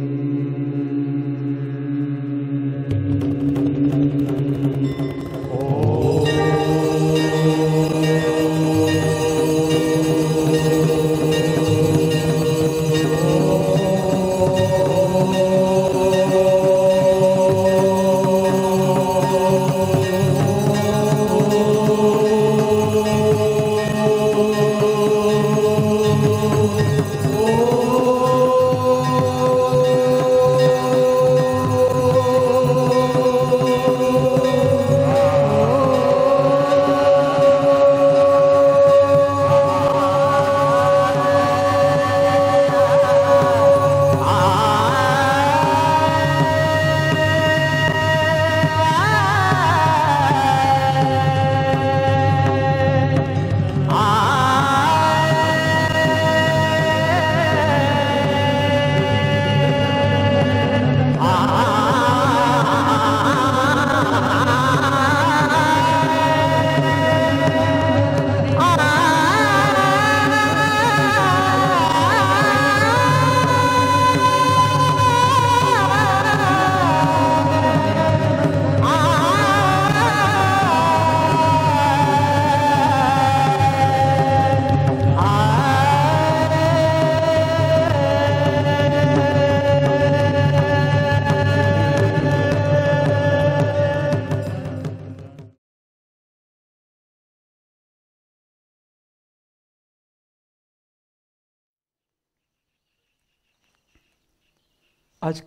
आज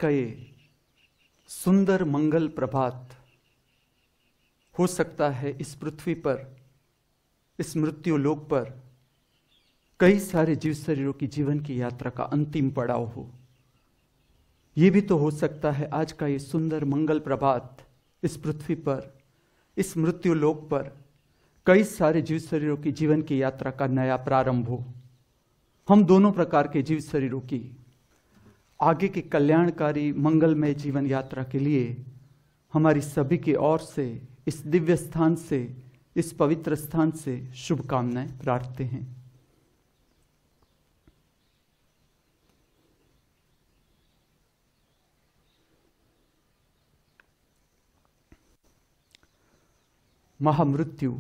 का ये सुंदर मंगल प्रभात हो सकता है इस पृथ्वी पर, इस मृत्यु लोक पर, कई सारे जीव शरीरों की जीवन की यात्रा का अंतिम पड़ाव हो। यह भी तो हो सकता है आज का ये सुंदर मंगल प्रभात इस पृथ्वी पर, इस मृत्यु लोक पर, कई सारे जीव शरीरों की जीवन की यात्रा का नया प्रारंभ हो। हम दोनों प्रकार के जीव शरीरों की आगे की कल्याणकारी मंगलमय जीवन यात्रा के लिए हमारी सभी की ओर से, इस दिव्य स्थान से, इस पवित्र स्थान से शुभकामनाएँ प्रार्थते हैं। महामृत्यु,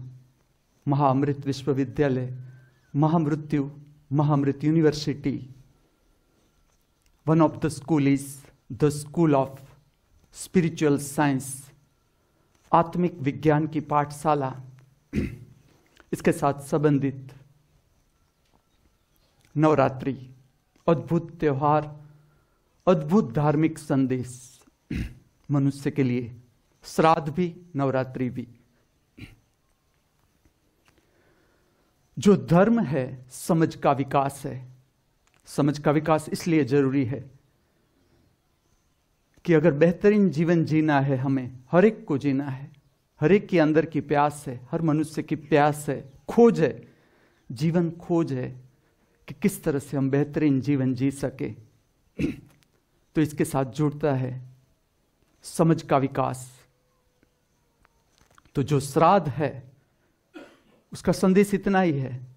महाअमृत विश्वविद्यालय, महामृत्यु, महामृत university one of the school is the school of spiritual science आत्मिक विज्ञान की पाठशाला इसके साथ संबंधित नवरात्रि अद्भुत त्यौहार अद्भुत धार्मिक संदेश मनुष्य के लिए श्राद्ध भी नवरात्रि भी जो धर्म है समझ का विकास है समझ का विकास इसलिए ज़रूरी है कि अगर बेहतरीन जीवन जीना है हमें, हर एक को जीना है, हर एक के अंदर की प्यास है, हर मनुष्य की प्यास है, खोज है, जीवन खोज है कि किस तरह से हम बेहतरीन जीवन जी सके। तो इसके साथ जुड़ता है समझ का विकास। तो जो श्राद्ध है, उसका संदेश इतना ही है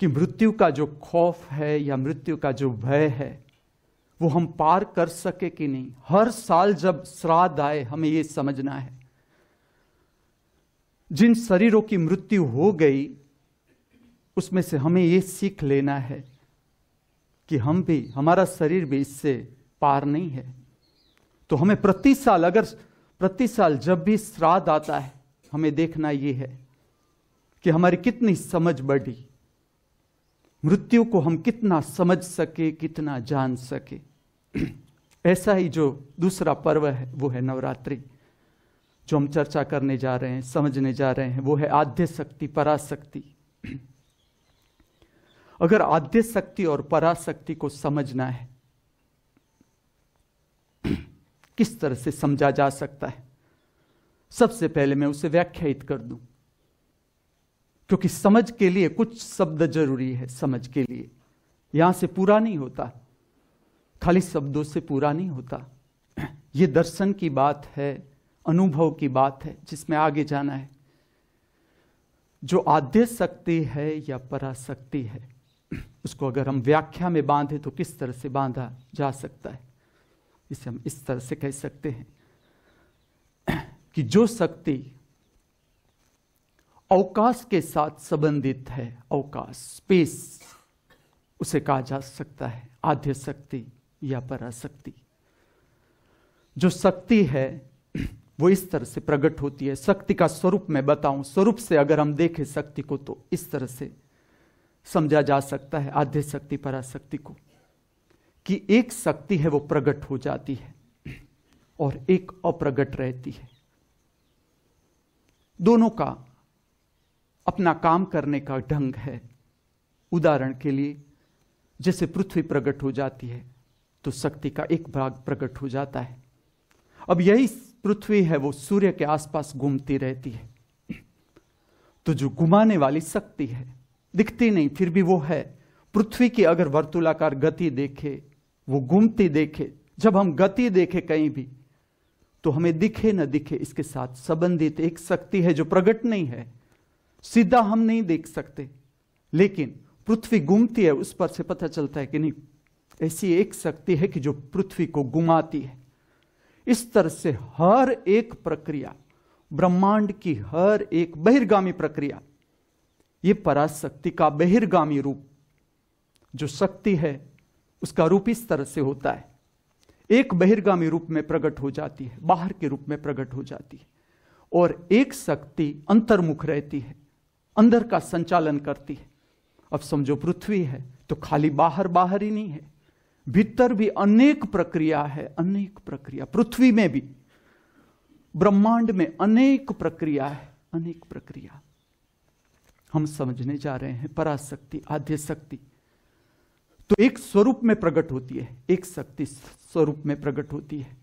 कि मृत्यु का जो खौफ है या मृत्यु का जो भय है, वो हम पार कर सके कि नहीं? हर साल जब श्राद्ध आए, हमें ये समझना है। जिन शरीरों की मृत्यु हो गई, उसमें से हमें ये सीख लेना है कि हम भी, हमारा शरीर भी इससे पार नहीं है। तो हमें प्रति साल, अगर प्रति साल जब भी श्राद्ध आता है, हमें देखना यह है कि हमारी कितनी समझ बढ़ी। मृत्यु को हम कितना समझ सके, कितना जान सके। ऐसा ही जो दूसरा पर्व है, वो है नवरात्रि। जो हम चर्चा करने जा रहे हैं, समझने जा रहे हैं, वो है आद्य शक्ति, पराशक्ति। अगर आद्य शक्ति और पराशक्ति को समझना है, किस तरह से समझा जा सकता है? सबसे पहले मैं उसे व्याख्यायित कर दूँ। क्योंकि समझ के लिए कुछ शब्द ज़रूरी है, समझ के लिए। यहाँ से पूरा नहीं होता। खाली शब्दों से पूरा नहीं होता। यह दर्शन की बात है, अनुभव की बात है, जिसमें आगे जाना है। जो आद्य शक्ति है या पराशक्ति है, उसको अगर हम व्याख्या में बांधे तो किस तरह से बांधा जा सकता है? इसे हम इस तरह से कह सकते हैं कि जो शक्ति अवकाश के साथ संबंधित है। अवकाश स्पेस उसे कहा जा सकता है। आध्य शक्ति या पराशक्ति जो शक्ति है, वो इस तरह से प्रकट होती है। शक्ति का स्वरूप मैं बताऊँ। स्वरूप से अगर हम देखें शक्ति को तो इस तरह से समझा जा सकता है आध्य शक्ति पराशक्ति को, कि एक शक्ति है, वो प्रकट हो जाती है और एक अप्रगट रहती है। दोनों का अपना काम करने का ढंग है। उदाहरण के लिए, जैसे पृथ्वी प्रकट हो जाती है तो शक्ति का एक भाग प्रकट हो जाता है। अब यही पृथ्वी है, वो सूर्य के आसपास घूमती रहती है। तो जो घुमाने वाली शक्ति है, दिखती नहीं, फिर भी वो है। पृथ्वी की अगर वर्तुलाकार गति देखे, वो घूमती देखे, जब हम गति देखे कहीं भी तो हमें दिखे न दिखे इसके साथ संबंधित एक शक्ति है जो प्रकट नहीं है। सीधा हम नहीं देख सकते। लेकिन पृथ्वी घूमती है, उस पर से पता चलता है कि नहीं, ऐसी एक शक्ति है कि जो पृथ्वी को घुमाती है। इस तरह से हर एक प्रक्रिया, ब्रह्मांड की हर एक बहिर्गामी प्रक्रिया, ये पराशक्ति का बहिर्गामी रूप, जो शक्ति है, उसका रूप इस तरह से होता है। एक बहिर्गामी रूप में प्रकट हो जाती है, बाहर के रूप में प्रकट हो जाती है, और एक शक्ति अंतर्मुख रहती है। अंदर का संचालन करती है। अब समझो, पृथ्वी है तो खाली बाहर बाहर ही नहीं है। भीतर भी अनेक प्रक्रिया है, अनेक प्रक्रिया। पृथ्वी में भी, ब्रह्मांड में अनेक प्रक्रिया है, अनेक प्रक्रिया। हम समझने जा रहे हैं, पराशक्ति, आद्य शक्ति। तो एक स्वरूप में प्रकट होती है, एक शक्ति स्वरूप में प्रकट होती है,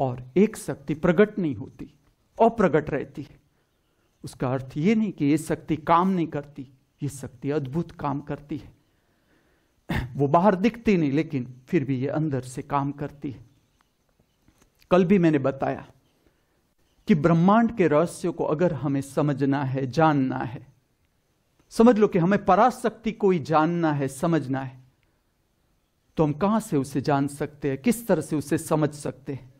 और एक शक्ति प्रकट नहीं होती अप्रगट रहती है। उसका अर्थ यह नहीं कि यह शक्ति काम नहीं करती, ये शक्ति अद्भुत काम करती है। वो बाहर दिखती नहीं, लेकिन फिर भी ये अंदर से काम करती है। कल भी मैंने बताया कि ब्रह्मांड के रहस्य को अगर हमें समझना है, जानना है, समझ लो कि हमें पराशक्ति को ही जानना है, समझना है तो हम कहाँ से उसे जान सकते हैं, किस तरह से उसे समझ सकते हैं?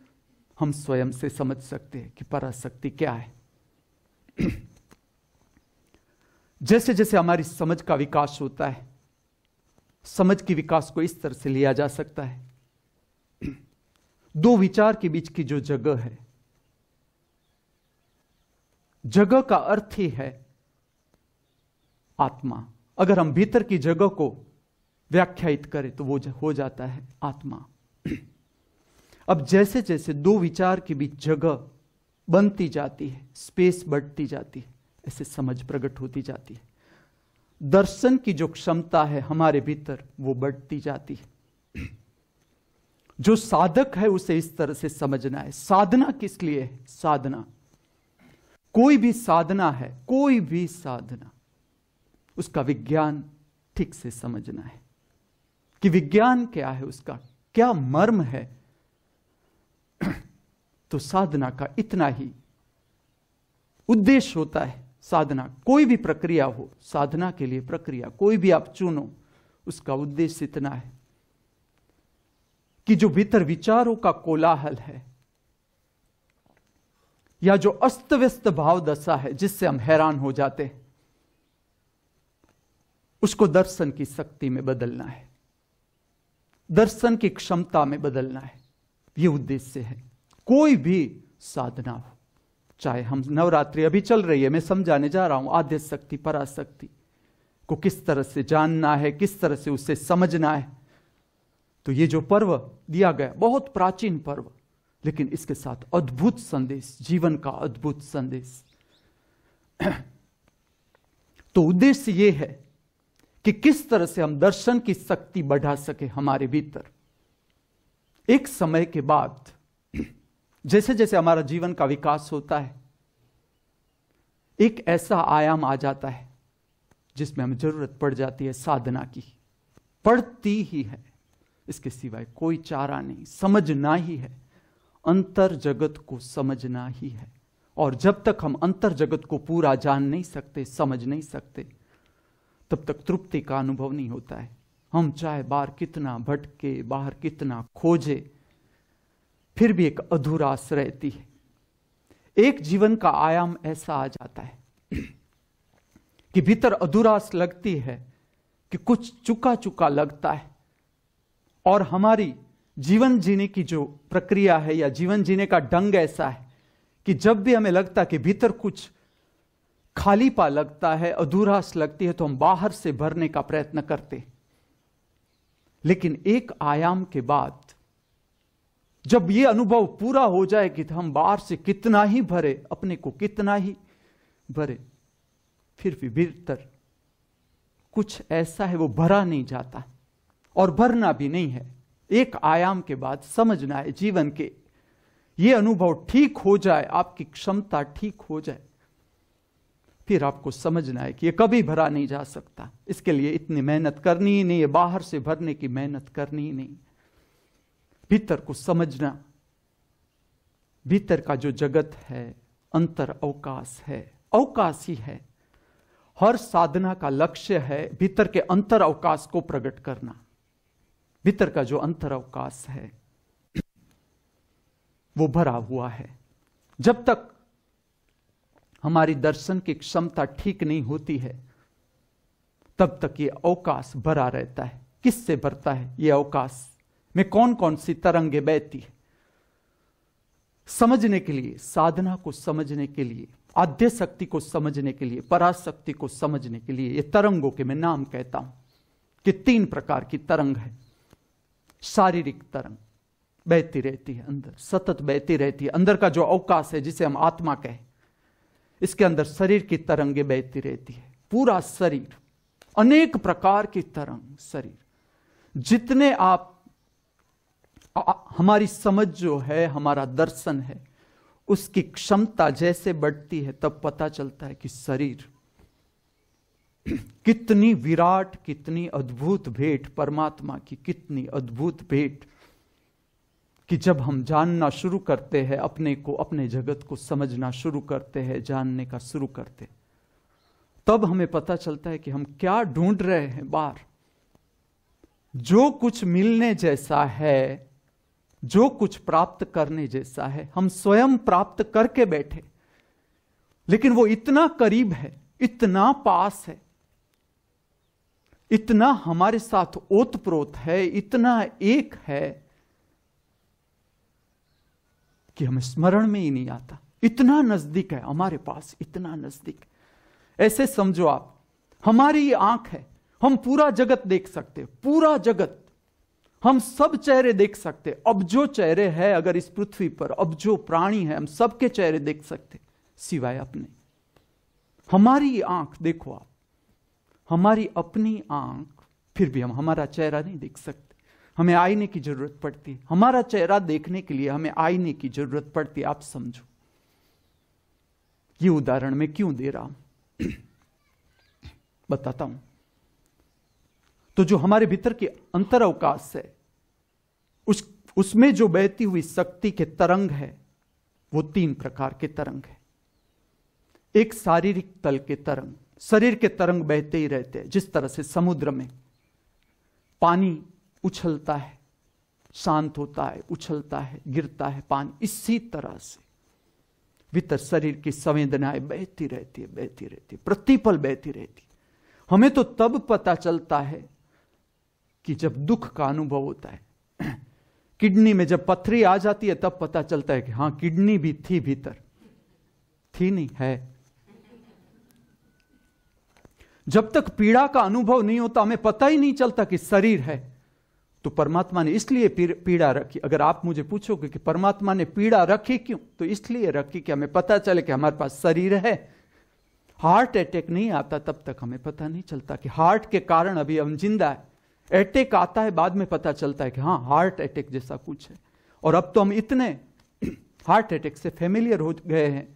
हम स्वयं से समझ सकते हैं कि पराशक्ति क्या है। जैसे जैसे हमारी समझ का विकास होता है, समझ के विकास को इस तरह से लिया जा सकता है। दो विचार के बीच की जो जगह है, जगह का अर्थ ही है आत्मा। अगर हम भीतर की जगह को व्याख्यायित करें तो वो हो जाता है आत्मा। अब जैसे जैसे दो विचार के बीच जगह बनती जाती है स्पेस बढ़ती जाती है, ऐसे समझ प्रकट होती जाती है। दर्शन की जो क्षमता है हमारे भीतर, वो बढ़ती जाती है। जो साधक है उसे इस तरह से समझना है। साधना किस लिए है? साधना। कोई भी साधना है, कोई भी साधना, उसका विज्ञान ठीक से समझना है। कि विज्ञान क्या है उसका? क्या मर्म है? तो साधना का इतना ही उद्देश्य होता है साधना। कोई भी प्रक्रिया हो, साधना के लिए प्रक्रिया। कोई भी आप चुनो, उसका उद्देश्य इतना है कि जो भीतर विचारों का कोलाहल है या जो अस्त व्यस्त भाव दशा है, जिससे हम हैरान हो जाते हैं, उसको दर्शन की शक्ति में बदलना है। दर्शन की क्षमता में बदलना है। यह उद्देश्य है। कोई भी साधना हो, चाहे हम नवरात्रि अभी चल रही है, मैं समझाने जा रहा हूँ, आद्य शक्ति, पराशक्ति को किस तरह से जानना है, किस तरह से उसे समझना है। तो ये जो पर्व दिया गया, बहुत प्राचीन पर्व, लेकिन इसके साथ अद्भुत संदेश, जीवन का अद्भुत संदेश। तो उद्देश्य यह है कि किस तरह से हम दर्शन की शक्ति बढ़ा सके हमारे भीतर। एक समय के बाद जैसे जैसे हमारा जीवन का विकास होता है, एक ऐसा आयाम आ जाता है जिसमें हमें ज़रूरत पड़ जाती है साधना की। पड़ती ही है, इसके सिवाय कोई चारा नहीं, समझना ही है। अंतर जगत को समझना ही है। और जब तक हम अंतर जगत को पूरा जान नहीं सकते, समझ नहीं सकते, तब तक तृप्ति का अनुभव नहीं होता है। हम चाहे बाहर कितना भटके, बाहर कितना खोजे फिर भी एक अधूरास रहती है। एक जीवन का आयाम ऐसा आ जाता है कि भीतर अधूरास लगती है कि कुछ चुका चुका लगता है। और हमारी जीवन जीने की जो प्रक्रिया है या जीवन जीने का ढंग ऐसा है कि जब भी हमें लगता है कि भीतर कुछ खाली पा लगता है अधूरास लगती है तो हम बाहर से भरने का प्रयत्न करते लेकिन एक आयाम के बाद जब ये अनुभव पूरा हो जाए कि हम बाहर से कितना ही भरे, अपने को कितना ही भरे, फिर भी भीतर कुछ ऐसा है, वो भरा नहीं जाता और भरना भी नहीं है। एक आयाम के बाद समझना है जीवन के, ये अनुभव ठीक हो जाए, आपकी क्षमता ठीक हो जाए, फिर आपको समझना है कि ये कभी भरा नहीं जा सकता। इसके लिए इतनी मेहनत करनी ही नहीं है, बाहर से भरने की मेहनत करनी ही नहीं। भीतर को समझना, भीतर का जो जगत है, अंतर अवकाश है, अवकाश ही है। हर साधना का लक्ष्य है भीतर के अंतर अवकाश को प्रकट करना। भीतर का जो अंतर अवकाश है, वो भरा हुआ है। जब तक हमारी दर्शन की क्षमता ठीक नहीं होती है, तब तक ये अवकाश भरा रहता है। किससे भरता है? ये अवकाश में कौन कौन सी तरंगे बहती है? समझने के लिए, साधना को समझने के लिए, आद्य शक्ति को समझने के लिए, पराशक्ति को समझने के लिए, ये तरंगों के मैं नाम कहता हूँ कि तीन प्रकार की तरंग है। शारीरिक तरंग बहती रहती है अंदर, सतत बहती रहती है। अंदर का जो अवकाश है, जिसे हम आत्मा कहें, इसके अंदर शरीर की तरंगे बहती रहती है। पूरा शरीर, अनेक प्रकार की तरंग शरीर। जितने आप हमारी समझ जो है, हमारा दर्शन है, उसकी क्षमता जैसे बढ़ती है, तब पता चलता है कि शरीर कितनी विराट, कितनी अद्भुत भेंट, परमात्मा की कितनी अद्भुत भेंट, कि जब हम जानना शुरू करते हैं, अपने को, अपने जगत को समझना शुरू करते हैं, जानने का शुरू करते तब हमें पता चलता है कि हम क्या ढूंढ रहे हैं बाहर। जो कुछ मिलने जैसा है जो कुछ प्राप्त करने जैसा है, हम स्वयं प्राप्त करके बैठे। लेकिन वो इतना करीब है, इतना पास है, इतना हमारे साथ ओतप्रोत है, इतना एक है कि हमें स्मरण में ही नहीं आता। इतना नज़दीक है हमारे पास, इतना नज़दीक। ऐसे समझो आप, हमारी आँख है, हम पूरा जगत देख सकते पूरा जगत। हम सब चेहरे देख सकते। अब जो चेहरे हैं, अगर इस पृथ्वी पर, अब जो प्राणी है, हम सबके चेहरे देख सकते, सिवाय अपने। हमारी आँख, देखो आप, हमारी अपनी आँख, फिर भी हम हमारा चेहरा नहीं देख सकते। हमें आईने की ज़रूरत पड़ती हमारा चेहरा देखने के लिए हमें आईने की ज़रूरत पड़ती आप समझो। ये उदाहरण मैं क्यों दे रहा हूँ? बताता हूँ। तो जो हमारे भीतर के अंतर अवकाश है उस, उसमें जो बहती हुई शक्ति के तरंग है, वो तीन प्रकार के तरंग है। एक शारीरिक तल के तरंग, शरीर के तरंग बहते ही रहते हैं, जिस तरह से समुद्र में पानी उछलता है, शांत होता है, उछलता है, गिरता है पानी, इसी तरह से भीतर शरीर की संवेदनाएँ बहती रहती है, बहती रहती है, प्रतिपल बहती रहती है। हमें तो तब पता चलता है कि जब दुख का अनुभव होता है किडनी में जब पथरी आ जाती है, तब पता चलता है कि हाँ, किडनी भी थी भीतर। थी नहीं, है। जब तक पीड़ा का अनुभव नहीं होता, हमें पता ही नहीं चलता कि शरीर है। तो परमात्मा ने इसलिए पीड़ा रखी। अगर आप मुझे पूछोगे कि परमात्मा ने पीड़ा रखी क्यों तो इसलिए रखी कि हमें पता चले कि हमारे पास शरीर है। हार्ट अटैक नहीं आता, तब तक हमें पता नहीं चलता कि हार्ट के कारण अभी हम ज़िंदा है। अटैक आता है, बाद में पता चलता है कि हाँ हार्ट अटैक जैसा कुछ है। और अब तो हम इतने हार्ट अटैक से फेमिलियर हो गए हैं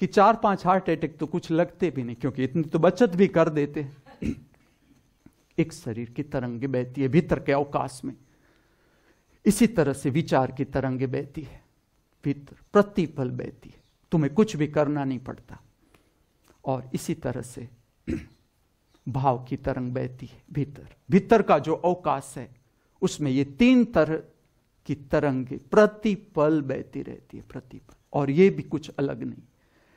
कि चार पाँच हार्ट अटैक तो कुछ लगते भी नहीं, क्योंकि इतनी तो बचत भी कर देते हैं। एक शरीर की तरंगे बहती है, भीतर के अवकाश में। इसी तरह से विचार की तरंगे बहती है, भीतर प्रतिपल बहती है। तुम्हें कुछ भी करना नहीं पड़ता। और इसी तरह से भाव की तरंग बहती है, भीतर। भीतर का जो अवकाश है, उसमें ये तीन तरह की तरंग प्रतिपल बहती रहती है, प्रतिपल। और ये भी कुछ अलग नहीं।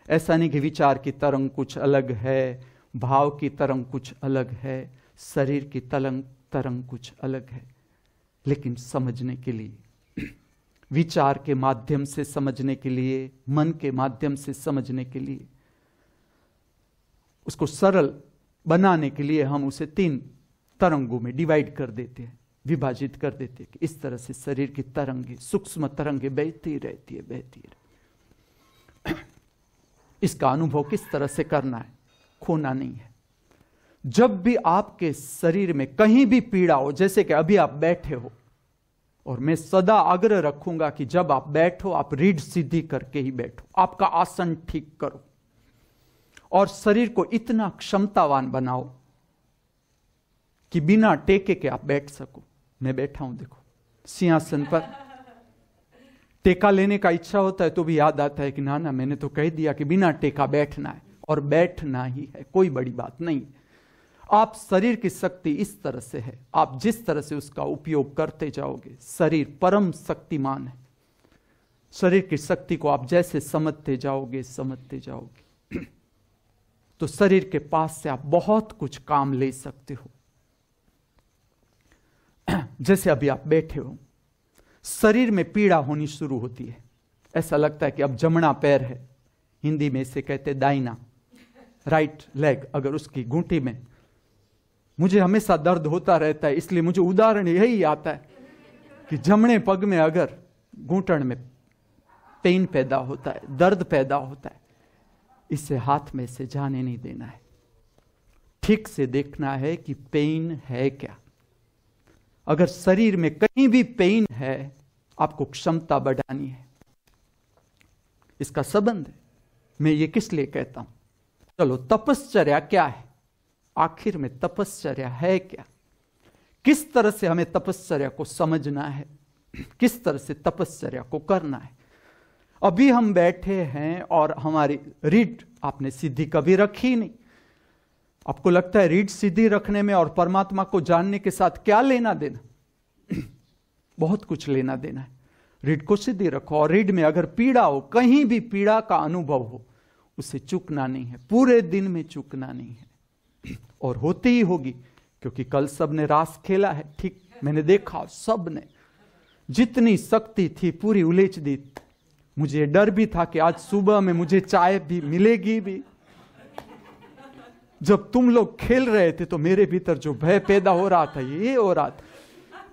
ऐसा नहीं कि विचार की तरंग कुछ अलग है, भाव की तरंग कुछ अलग है, शरीर की तरंग तरंग कुछ अलग है। लेकिन समझने के लिए, विचार के माध्यम से समझने के लिए, मन के माध्यम से समझने के लिए, उसको सरल बनाने के लिए हम उसे तीन तरंगों में डिवाइड कर देते हैं, विभाजित कर देते हैं कि इस तरह से शरीर की तरंगे, सूक्ष्म तरंगे बहती रहती है, बहती रहती इसका अनुभव किस तरह से करना है? खोना नहीं है। जब भी आपके शरीर में कहीं भी पीड़ा हो, जैसे कि अभी आप बैठे हो, और मैं सदा आग्रह रखूँगा कि जब आप बैठो, आप रीढ़ सीधी करके ही बैठो, आपका आसन ठीक करो। और शरीर को इतना क्षमतावान बनाओ कि बिना टेके के आप बैठ सको। मैं बैठा हूँ, देखो, सिंहासन पर। टेका लेने का इच्छा होता है तो भी याद आता है कि ना ना, मैंने तो कह दिया कि बिना टेका बैठना है और बैठना ही है, कोई बड़ी बात नहीं। आप शरीर की शक्ति इस तरह से है। आप जिस तरह से उसका उपयोग करते जाओगे, शरीर परम शक्तिमान है। शरीर की शक्ति को आप जैसे समझते जाओगे समझते जाओगे। तो शरीर के पास से आप बहुत कुछ काम ले सकते हो। जैसे अभी आप बैठे हो, शरीर में पीड़ा होनी शुरू होती है। ऐसा लगता है कि अब जमना पैर है। हिंदी में इसे कहते दाइना। राइट लेग अगर उसकी घूंटी में। मुझे हमेशा दर्द होता रहता है, इसलिए मुझे उदाहरण यही आता है कि जमणे पग में अगर घूंटण में पेन पैदा होता है, दर्द पैदा होता है इसे हाथ में से जाने नहीं देना है। ठीक से देखना है कि पेन है क्या। अगर शरीर में कहीं भी पेन है, आपको क्षमता बढ़ानी है। इसका संबंध मैं ये किस लिए कहता हूँ? चलो, तपश्चर्या क्या है? आखिर में तपश्चर्या है क्या? किस तरह से हमें तपश्चर्या को समझना है? किस तरह से तपश्चर्या को करना है? अभी हम बैठे हैं और हमारी रीढ़ आपने सीधी कभी रखी नहीं। आपको लगता है रीढ़ सीधी रखने में और परमात्मा को जानने के साथ क्या लेना देना? बहुत कुछ लेना देना है। रीढ़ को सीधी रखो और रीढ़ में अगर पीड़ा हो, कहीं भी पीड़ा का अनुभव हो, उसे चुकना नहीं है। पूरे दिन में चुकना नहीं है। और होती ही होगी, क्योंकि कल सबने रास खेला है, ठीक? मैंने देखा सबने जितनी शक्ति थी, पूरी उलेच दी। मुझे डर भी था कि आज सुबह में मुझे चाय भी मिलेगी भी। जब तुम लोग खेल रहे थे तो मेरे भीतर जो भय पैदा हो रहा था, ये हो रहा था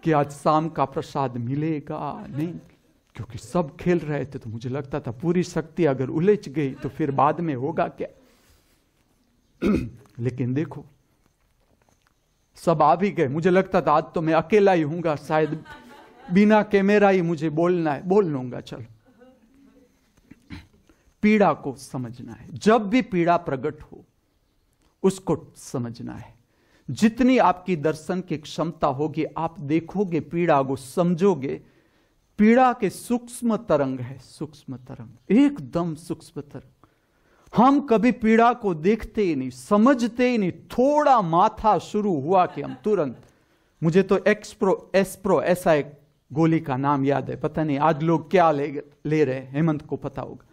कि आज शाम का प्रसाद मिलेगा नहीं। क्योंकि सब खेल रहे थे तो मुझे लगता था पूरी शक्ति अगर उलझ गई तो फिर बाद में होगा क्या। लेकिन देखो, सब आ भी गए। मुझे लगता था आज तो मैं अकेला ही हूँगा, शायद बिना कैमेरा ही मुझे बोलना है। बोल लूँगा, चल। पीड़ा को समझना है। जब भी पीड़ा प्रकट हो, उसको समझना है। जितनी आपकी दर्शन की क्षमता होगी, आप देखोगे, पीड़ा को समझोगे, पीड़ा के सूक्ष्म तरंग है, सूक्ष्म तरंग, एकदम सूक्ष्म तरंग। हम कभी पीड़ा को देखते ही नहीं, समझते ही नहीं, थोड़ा माथा शुरू हुआ कि हम तुरंत, मुझे तो एक्सप्रो एसप्रो ऐसा एक गोली का नाम याद है, पता नहीं, आज लोग क्या ले ले रहे हेमंत को पता होगा।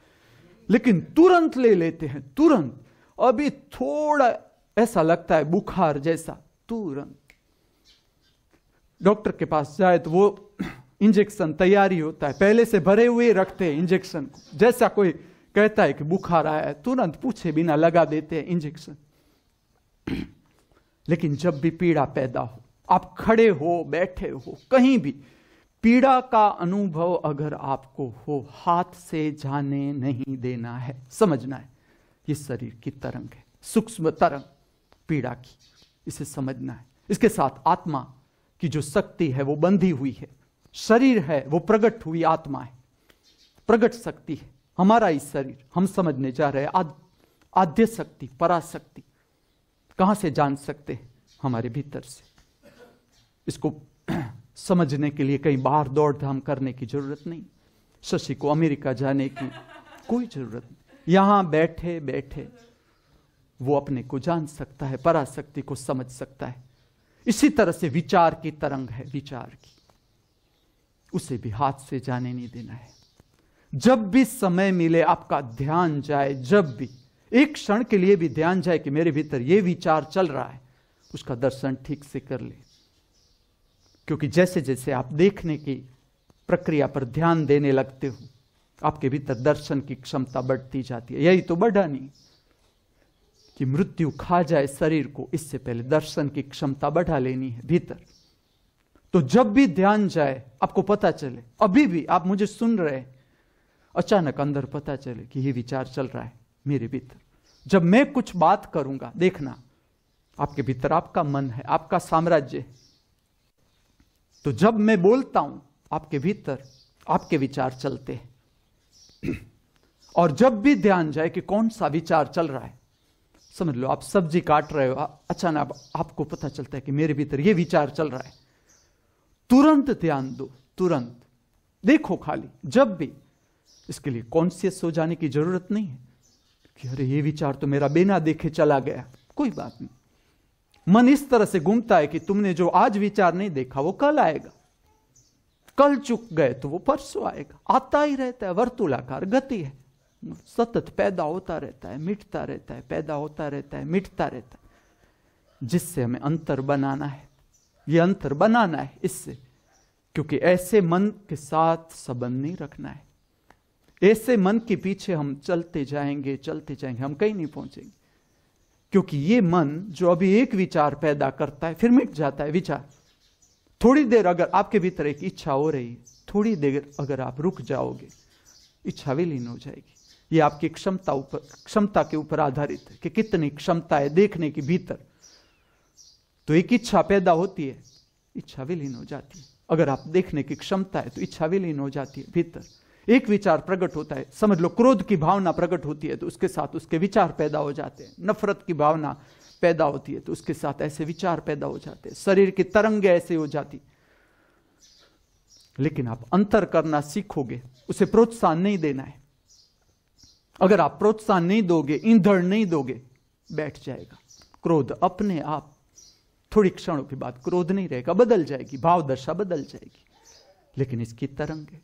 लेकिन तुरंत ले लेते हैं, तुरंत। अभी थोड़ा ऐसा लगता है, बुखार जैसा, तुरंत। डॉक्टर के पास जाए तो वो इंजेक्शन तैयारी होता है, पहले से भरे हुए रखते हैं इंजेक्शन को। जैसा कोई कहता है कि बुखार आया है, तुरंत पूछे बिना लगा देते हैं इंजेक्शन। लेकिन जब भी पीड़ा पैदा हो, आप खड़े हो, बैठे हो, कहीं भी पीड़ा का अनुभव अगर आपको हो हाथ से जाने नहीं देना है समझना है ये शरीर की तरंग है सूक्ष्म तरंग पीड़ा की इसे समझना है। इसके साथ आत्मा की जो शक्ति है वो बंधी हुई है। शरीर है वो प्रकट हुई आत्मा है। प्रकट शक्ति है। हमारा ही शरीर हम समझने जा रहे हैं आद, आद्य शक्ति पराशक्ति। कहाँ से जान सकते हैं? हमारे भीतर से। इसको समझने के लिए कहीं बाहर दौड़ धाम करने की ज़रूरत नहीं। शशि को अमेरिका जाने की कोई ज़रूरत नहीं। यहाँ बैठे बैठे, वो अपने को जान सकता है, पराशक्ति को समझ सकता है। इसी तरह से विचार की तरंग है, विचार की। उसे भी हाथ से जाने नहीं देना है। जब भी समय मिले, आपका ध्यान जाए, जब भी। एक क्षण के लिए भी ध्यान जाए कि मेरे भीतर यह विचार चल रहा है, उसका दर्शन ठीक से कर ले। क्योंकि जैसे जैसे आप देखने की प्रक्रिया पर ध्यान देने लगते हो, आपके भीतर दर्शन की क्षमता बढ़ती जाती है। यही तो बढ़ा नहीं कि मृत्यु खा जाए शरीर को, इससे पहले दर्शन की क्षमता बढ़ा लेनी है भीतर। तो जब भी ध्यान जाए, आपको पता चले, अभी भी आप मुझे सुन रहे अचानक अंदर पता चले कि ये विचार चल रहा है मेरे भीतर। जब मैं कुछ बात करूँगा, देखना, आपके भीतर आपका मन है, आपका साम्राज्य तो जब मैं बोलता हूँ आपके भीतर आपके विचार चलते हैं। और जब भी ध्यान जाए कि कौन सा विचार चल रहा है समझ लो आप सब्ज़ी काट रहे हो अचानक आप, आपको पता चलता है कि मेरे भीतर ये विचार चल रहा है। तुरंत ध्यान दो तुरंत। देखो खाली जब भी। इसके लिए कॉन्सियस हो जाने की ज़रूरत नहीं है कि अरे ये विचार तो मेरा बिना देखे चला गया। कोई बात नहीं। मन इस तरह से घूमता है कि तुमने जो आज विचार नहीं देखा, वो कल आएगा। कल चुक गए तो वो परसों आएगा। आता ही रहता है, वर्तुलाकार गति है। सतत पैदा होता रहता है, मिटता रहता है, पैदा होता रहता है, मिटता रहता है। जिससे हमें अंतर बनाना है। ये अंतर बनाना है इससे, क्योंकि ऐसे मन के साथ संबंध नहीं रखना है। ऐसे मन के पीछे हम चलते जाएँगे चलते जाएँगे, हम कहीं नहीं पहुँचेंगे। क्योंकि ये मन जो अभी एक विचार पैदा करता है, फिर मिट जाता है विचार। थोड़ी देर अगर आपके भीतर एक इच्छा हो रही है थोड़ी देर अगर आप रुक जाओगे, इच्छा विलीन हो जाएगी। ये आपकी क्षमता ऊपर, क्षमता के ऊपर आधारित है कि कितनी क्षमता है देखने के भीतर। तो एक इच्छा पैदा होती है, इच्छा विलीन हो जाती है। अगर आप देखने की क्षमता है तो इच्छा विलीन हो जाती है भीतर। एक विचार प्रकट होता है। समझ लो, क्रोध की भावना प्रकट होती है तो उसके साथ उसके विचार पैदा हो जाते हैं। नफरत की भावना पैदा होती है तो उसके साथ ऐसे विचार पैदा हो जाते हैं। शरीर की तरंग ऐसे हो जाती। लेकिन आप अंतर करना सीखोगे, उसे प्रोत्साहन नहीं देना है। अगर आप प्रोत्साहन नहीं दोगे, ईंधन नहीं दोगे, बैठ जाएगा। क्रोध अपने आप, थोड़ी क्षणों के बाद क्रोध नहीं रहेगा, बदल जाएगी भाव दशा बदल जाएगी। लेकिन इसकी तरंग है।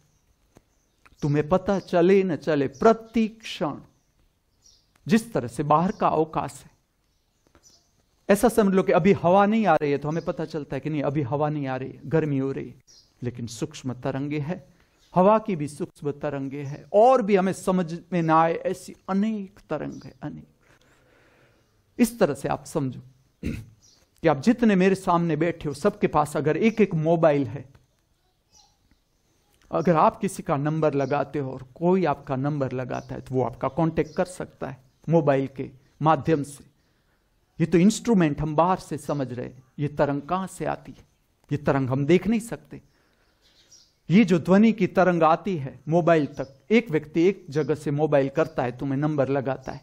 तुम्हें पता चले न चले, प्रति क्षण, जिस तरह से बाहर का अवकाश है। ऐसा समझ लो कि अभी हवा नहीं आ रही है तो हमें पता चलता है कि नहीं, अभी हवा नहीं आ रही है, गर्मी हो रही है। लेकिन सूक्ष्म तरंगे है, हवा की भी सूक्ष्म तरंगे है, और भी हमें समझ में ना आए ऐसी अनेक तरंग है, अनेक। इस तरह से आप समझो कि आप जितने मेरे सामने बैठे हो, सबके पास अगर एक एक मोबाइल है अगर आप किसी का नंबर लगाते हो और कोई आपका नंबर लगाता है तो वो आपका कांटेक्ट कर सकता है मोबाइल के माध्यम से। ये तो इंस्ट्रूमेंट हम बाहर से समझ रहे हैं। ये तरंग कहाँ से आती है? ये तरंग हम देख नहीं सकते। ये जो ध्वनि की तरंग आती है मोबाइल तक, एक व्यक्ति एक जगह से मोबाइल करता है, तुम्हें नंबर लगाता है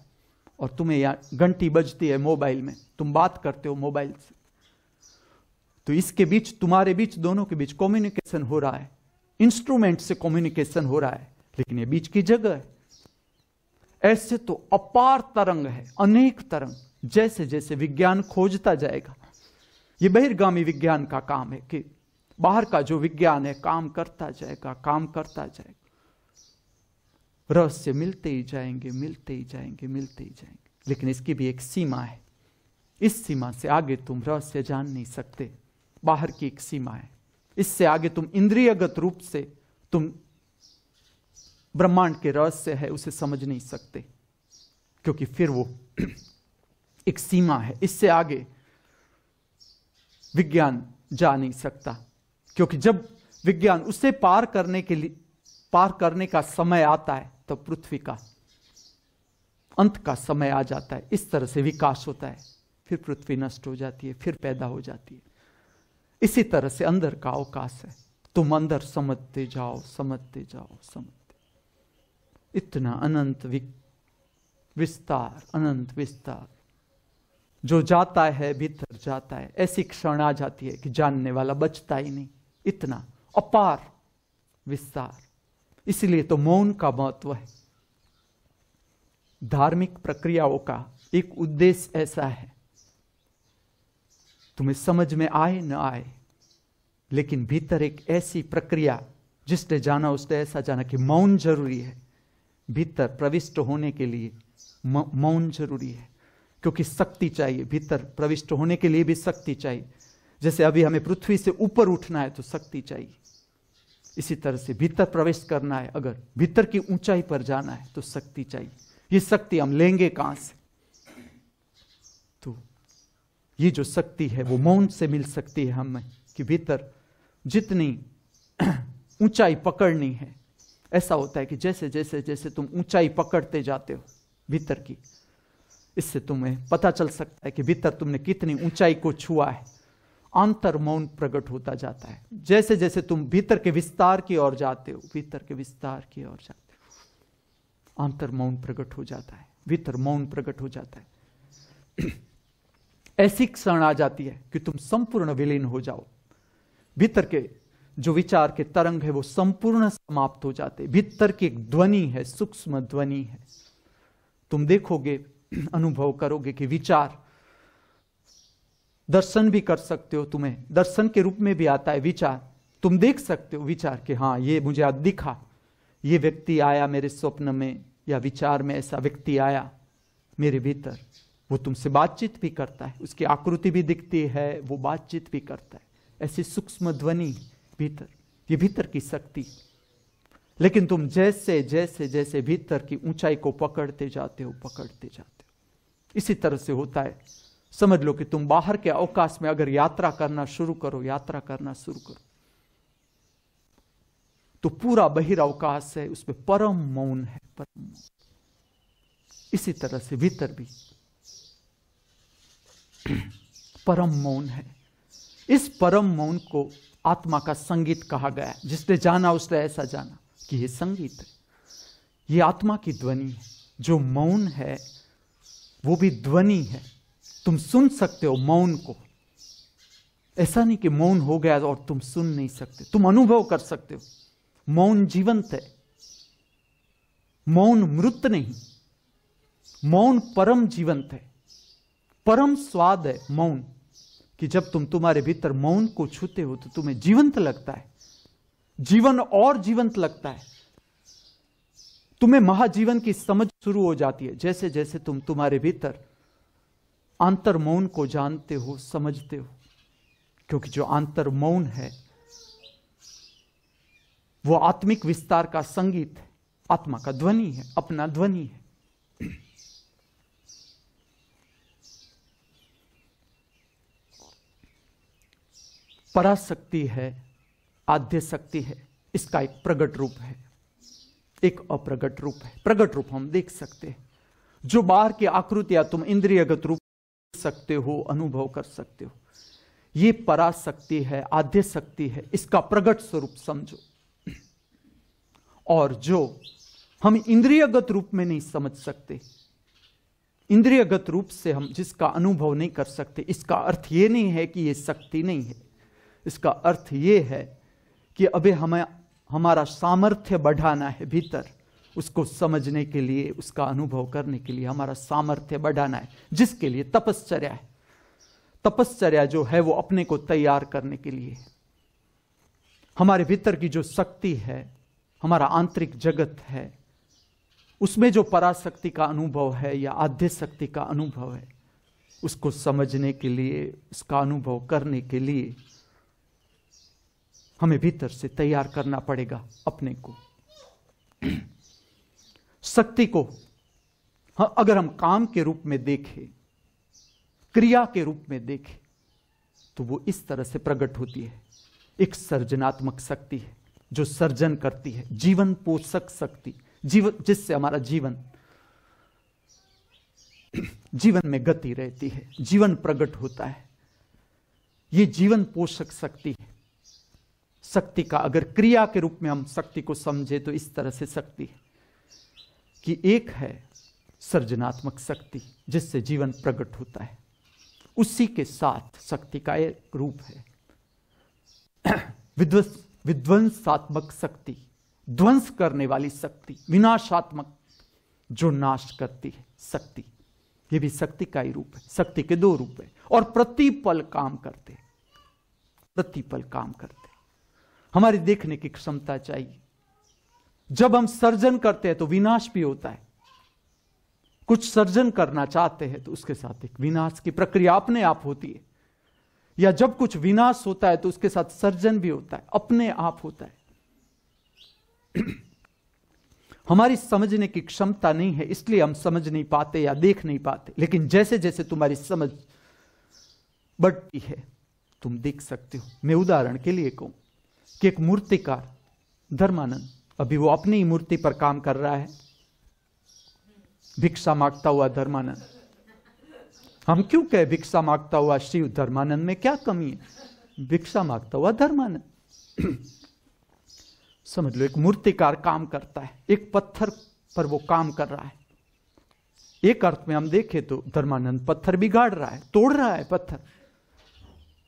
और तुम्हें यहाँ घंटी बजती है मोबाइल में, तुम बात करते हो मोबाइल से। तो इसके बीच, तुम्हारे बीच, दोनों के बीच कम्युनिकेशन हो रहा है। इंस्ट्रूमेंट से कम्युनिकेशन हो रहा है, लेकिन ये बीच की जगह है। ऐसे तो अपार तरंग है, अनेक तरंग, जैसे जैसे विज्ञान खोजता जाएगा। ये बहिर्गामी विज्ञान का काम है कि बाहर का जो विज्ञान है, काम करता जाएगा, काम करता जाएगा। रहस्य मिलते ही जाएँगे, मिलते ही जाएँगे, मिलते ही जाएँगे। लेकिन इसकी भी एक सीमा है। इस सीमा से आगे तुम रहस्य जान नहीं सकते। बाहर की एक सीमा है। इससे आगे तुम इंद्रियगत रूप से तुम ब्रह्मांड के रहस्य है, उसे समझ नहीं सकते। क्योंकि फिर वो एक सीमा है। इससे आगे विज्ञान जा नहीं सकता। क्योंकि जब विज्ञान उसे पार करने के लिए पार करने का समय आता है तो पृथ्वी का अंत का समय आ जाता है। इस तरह से विकास होता है। फिर पृथ्वी नष्ट हो जाती है, फिर पैदा हो जाती है। इसी तरह से अंदर का अवकाश है। तुम अंदर समझते जाओ समझते जाओ, समझते। इतना अनंत विस्तार अनंत विस्तार। जो जाता है, भीतर जाता है। ऐसी क्षण आ जाती है कि जानने वाला बचता ही नहीं। इतना अपार विस्तार। इसलिए तो मौन का महत्व है। धार्मिक प्रक्रियाओं का एक उद्देश्य ऐसा है तुम्हें समझ में आए, न आए। लेकिन भीतर एक ऐसी प्रक्रिया, जिसने जाना, उसने ऐसा जाना कि मौन ज़रूरी है। भीतर प्रविष्ट होने के लिए मौन ज़रूरी है। क्योंकि शक्ति चाहिए, भीतर प्रविष्ट होने के लिए भी शक्ति चाहिए। जैसे अभी हमें पृथ्वी से ऊपर उठना है तो शक्ति चाहिए। इसी तरह से भीतर प्रवेश करना है, अगर भीतर की ऊंचाई पर जाना है तो शक्ति चाहिए। ये शक्ति हम लेंगे कहाँ से? ये जो शक्ति है, वो मौन से मिल सकती है हमें कि भीतर जितनी ऊंचाई पकड़नी है, ऐसा होता है कि जैसे जैसे जैसे तुम ऊंचाई पकड़ते जाते हो भीतर की, इससे तुम्हें पता चल सकता है कि भीतर तुमने कितनी ऊंचाई को छुआ है। अंतर मौन प्रकट होता जाता है। जैसे जैसे तुम भीतर के विस्तार की ओर जाते हो, भीतर के विस्तार की ओर जाते हो अंतर मौन प्रकट हो जाता है, भीतर मौन प्रकट हो जाता है। ऐसी क्षण आ जाती है कि तुम संपूर्ण विलीन हो जाओ। भीतर के जो विचार के तरंग है, वो संपूर्ण समाप्त हो जाते। भीतर की एक ध्वनि है, सूक्ष्म ध्वनि है। तुम देखोगे, अनुभव करोगे कि विचार दर्शन भी कर सकते हो तुम्हें। दर्शन के रूप में भी आता है विचार। तुम देख सकते हो विचार कि हाँ ये मुझे आज दिखा। ये व्यक्ति आया मेरे स्वप्न में या विचार में ऐसा व्यक्ति आया मेरे भीतर। वो तुमसे बातचीत भी करता है। उसकी आकृति भी दिखती है, वो बातचीत भी करता है। ऐसी सूक्ष्म ध्वनि भीतर, ये भीतर की शक्ति। लेकिन तुम जैसे जैसे जैसे भीतर की ऊंचाई को पकड़ते जाते हो, पकड़ते जाते हो। इसी तरह से होता है। समझ लो कि तुम बाहर के अवकाश में अगर यात्रा करना शुरू करो, यात्रा करना शुरू करो। तो पूरा बहिर्वकाश है, उसमें परम मौन है, परम मौन। इसी तरह से भीतर भी परम मौन है। इस परम मौन को आत्मा का संगीत कहा गया है। जिसने जाना, उसने ऐसा जाना कि यह संगीत है। यह आत्मा की ध्वनि है। जो मौन है, वो भी ध्वनि है। तुम सुन सकते हो मौन को। ऐसा नहीं कि मौन हो गया और तुम सुन नहीं सकते। तुम अनुभव कर सकते हो। मौन जीवंत है। मौन मृत नहीं। मौन परम जीवंत है। परम स्वाद है मौन, कि जब तुम तुम्हारे भीतर मौन को छूते हो तो तुम्हें जीवंत लगता है। जीवन और जीवंत लगता है। तुम्हें महाजीवन की समझ शुरू हो जाती है। जैसे जैसे तुम तुम्हारे भीतर आंतर मौन को जानते हो, समझते हो, क्योंकि जो आंतर मौन है, वो आत्मिक विस्तार का संगीत है, आत्मा का ध्वनि है, अपना ध्वनि है। पराशक्ति है, आद्य शक्ति है, इसका एक प्रगट रूप है। एक अप्रगट रूप है। प्रगट रूप हम देख सकते हैं। जो बाहर की आकृतियाँ तुम इंद्रियगत रूप सकते हो, अनुभव कर सकते हो। ये पराशक्ति है, आद्य शक्ति है, इसका प्रगट स्वरूप समझो। और जो हम इंद्रियगत रूप में नहीं समझ सकते, इंद्रियगत रूप से हम जिसका अनुभव नहीं कर सकते, इसका अर्थ यह नहीं है कि यह शक्ति नहीं है। इसका अर्थ यह है कि अभी हमें, हमारा सामर्थ्य बढ़ाना है भीतर, उसको समझने के लिए, उसका अनुभव करने के लिए हमारा सामर्थ्य बढ़ाना है। जिसके लिए? तपश्चर्या है। तपश्चर्या जो है वो अपने को तैयार करने के लिए हमारे भीतर की जो शक्ति है, हमारा आंतरिक जगत है, उसमें जो पराशक्ति का अनुभव है या आध्य शक्ति का अनुभव है, उसको समझने के लिए, उसका अनुभव करने के लिए हमें भीतर से तैयार करना पड़ेगा अपने को। शक्ति को अगर हम काम के रूप में देखें, क्रिया के रूप में देखें तो वो इस तरह से प्रकट होती है। एक सर्जनात्मक शक्ति है, जो सर्जन करती है, जीवन पोषक शक्ति जीवन जिससे हमारा जीवन जीवन में गति रहती है, जीवन प्रकट होता है। ये जीवन पोषक शक्ति है। शक्ति का, अगर क्रिया के रूप में हम शक्ति को समझे तो इस तरह से शक्ति है कि एक है सर्जनात्मक शक्ति जिससे जीवन प्रकट होता है। उसी के साथ शक्ति का एक रूप है। विध्वंस विध्वंसात्मक शक्ति, ध्वंस करने वाली शक्ति, विनाशात्मक जो नाश करती है शक्ति, ये भी शक्ति का ही रूप है। शक्ति के दो रूप है और प्रतिपल काम करते प्रतिपल काम करते हमारी देखने की क्षमता चाहिए। जब हम सर्जन करते हैं तो विनाश भी होता है। कुछ सर्जन करना चाहते हैं तो उसके साथ एक विनाश की प्रक्रिया अपने आप होती है। या जब कुछ विनाश होता है तो उसके साथ सर्जन भी होता है, अपने आप होता है। हमारी समझने की क्षमता नहीं है, इसलिए हम समझ नहीं पाते या देख नहीं पाते। लेकिन जैसे जैसे तुम्हारी समझ बढ़ती है, तुम देख सकते हो। मैं उदाहरण के लिए कहूँ। कि एक मूर्तिकार, धर्मानंद, अभी वो अपनी ही मूर्ति पर काम कर रहा है। भिक्षा माँगता हुआ धर्मानंद। हम क्यों कहे भिक्षा माँगता हुआ शिव? धर्मानंद में क्या कमी है? भिक्षा माँगता हुआ धर्मानंद। समझ लो, एक मूर्तिकार काम करता है, एक पत्थर पर वो काम कर रहा है। एक अर्थ में हम देखें तो धर्मानंद पत्थर बिगाड़ रहा है, तोड़ रहा है पत्थर।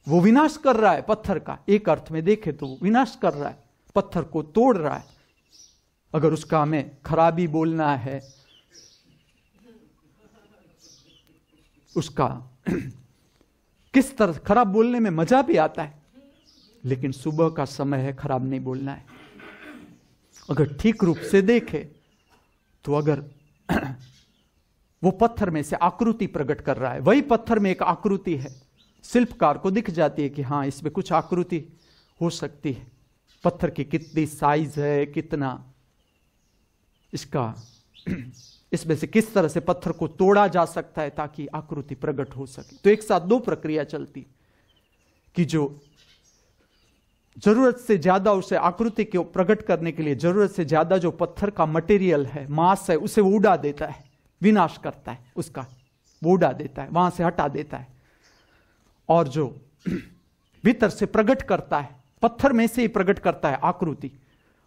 वो विनाश कर रहा है पत्थर का। एक अर्थ में देखे तो वो विनाश कर रहा है, पत्थर को तोड़ रहा है। अगर उसका हमें खराबी बोलना है, उसका किस तरह खराब बोलने में मज़ा भी आता है, लेकिन सुबह का समय है, खराब नहीं बोलना है। अगर ठीक रूप से देखे तो अगर वो पत्थर में से आकृति प्रकट कर रहा है, वही पत्थर में एक आकृति है। शिल्पकार को दिख जाती है कि हाँ इसमें कुछ आकृति हो सकती है। पत्थर की कितनी साइज़ है, कितना। इसका, इसमें से किस तरह से पत्थर को तोड़ा जा सकता है ताकि आकृति प्रकट हो सके। तो एक साथ दो प्रक्रिया चलती कि जो ज़रूरत से ज़्यादा उसे आकृति को प्रकट करने के लिए, ज़रूरत से ज़्यादा जो पत्थर का मटेरियल है मास है, उसे वो उड़ा देता है, विनाश करता है उसका, वो उड़ा देता है, वहाँ से हटा देता है। और जो भीतर से प्रकट करता है, पत्थर में से ही प्रकट करता है आकृति।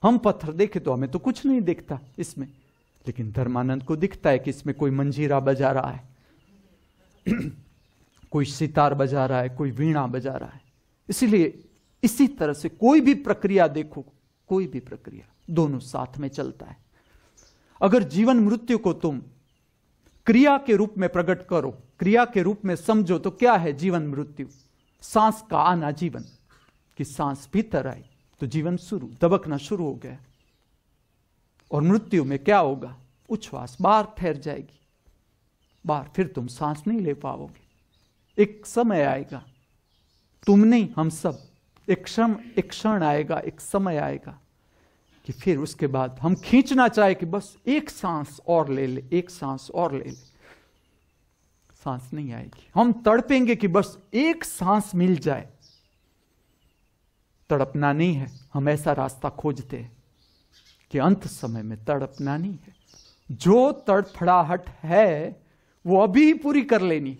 हम पत्थर देखे तो हमें तो कुछ नहीं दिखता इसमें। लेकिन धर्मानंद को दिखता है कि इसमें कोई मंजीरा बजा रहा है, कोई सितार बजा रहा है, कोई वीणा बजा रहा है। इसीलिए इसी तरह से कोई भी प्रक्रिया देखो, कोई भी प्रक्रिया दोनों साथ में चलता है। अगर जीवन मृत्यु को तुम क्रिया के रूप में प्रकट करो क्रिया के रूप में समझो तो क्या है जीवन मृत्यु? सांस का आना जीवन। कि सांस भीतर आई तो जीवन शुरू, दबकना शुरू हो गया। और मृत्यु में क्या होगा? उच्छ्वास, बाहर ठहर जाएगी। बाहर फिर तुम सांस नहीं ले पाओगे। एक समय आएगा। तुम नहीं, हम सब। एक क्षण एक क्षण आएगा, एक समय आएगा। कि फिर उसके बाद हम खींचना चाहे कि बस एक सांस और ले ले, एक सांस और ले ले। सांस नहीं आएगी। हम तड़पेंगे कि बस एक सांस मिल जाए। तड़पना नहीं है। हम ऐसा रास्ता खोजते हैं कि अंत समय में तड़पना नहीं है। जो तड़फड़ाहट है, वो अभी पूरी कर लेनी।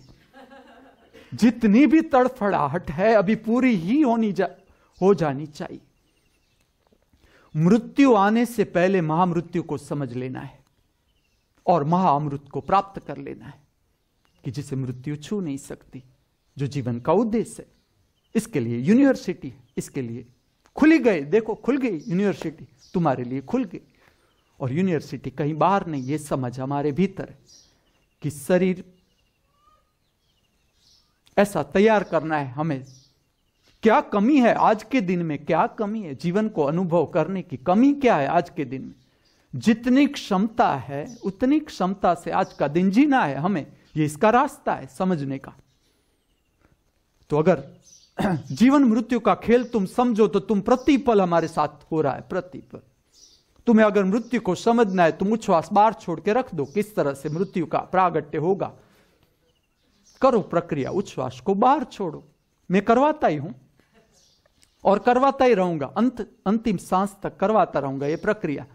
जितनी भी तड़फड़ाहट है, अभी पूरी ही होनी जा, हो जानी चाहिए। मृत्यु आने से पहले महामृत्यु को समझ लेना है और महाअमृत को प्राप्त कर लेना है। कि जिसे मृत्यु छू नहीं सकती, जो जीवन का उद्देश्य है। इसके लिए यूनिवर्सिटी इसके लिए खुली गए, देखो खुल गई यूनिवर्सिटी तुम्हारे लिए खुल गई। और यूनिवर्सिटी कहीं बाहर नहीं, ये समझ हमारे भीतर है कि शरीर ऐसा तैयार करना है हमें। क्या कमी है आज के दिन में? क्या कमी है जीवन को अनुभव करने की? कमी क्या है आज के दिन में? जितनी क्षमता है, उतनी क्षमता से आज का दिन जीना है हमें। ये इसका रास्ता है समझने का। तो अगर जीवन मृत्यु का खेल तुम समझो तो तुम प्रतिपल हमारे साथ हो रहा है, प्रतिपल। तुम्हें अगर मृत्यु को समझना है, तुम उच्छ्वास बार छोड़ के रख दो, किस तरह से मृत्यु का प्रागट्य होगा? करो प्रक्रिया उच्छ्वास को बाहर छोड़ो। मैं करवाता ही हूँ और करवाता ही रहूँगा। अंत, अंतिम सांस तक करवाता रहूँगा ये प्रक्रिया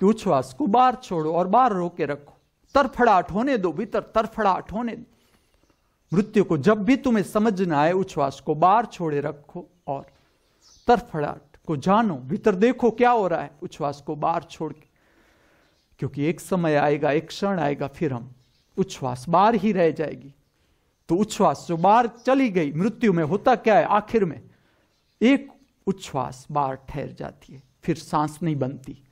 कि उच्छ्वास को बाहर छोड़ो और बाहर रोके रखो। तरफड़ाहट होने दो, भीतर तरफड़ाहट होने दो। मृत्यु को जब भी तुम्हें समझना आए, उच्छ्वास को बाहर छोड़े रखो और तरफड़ाहट को जानो। भीतर देखो क्या हो रहा है, उच्छ्वास को बाहर छोड़ के। क्योंकि एक समय आएगा, एक क्षण आएगा, फिर हम उच्छ्वास बाहर ही रह जाएगी। तो उच्छ्वास जो बाहर चली गई, मृत्यु में होता क्या है, आखिर में एक उच्छ्वास बाहर ठहर जाती है, फिर सांस नहीं बनती।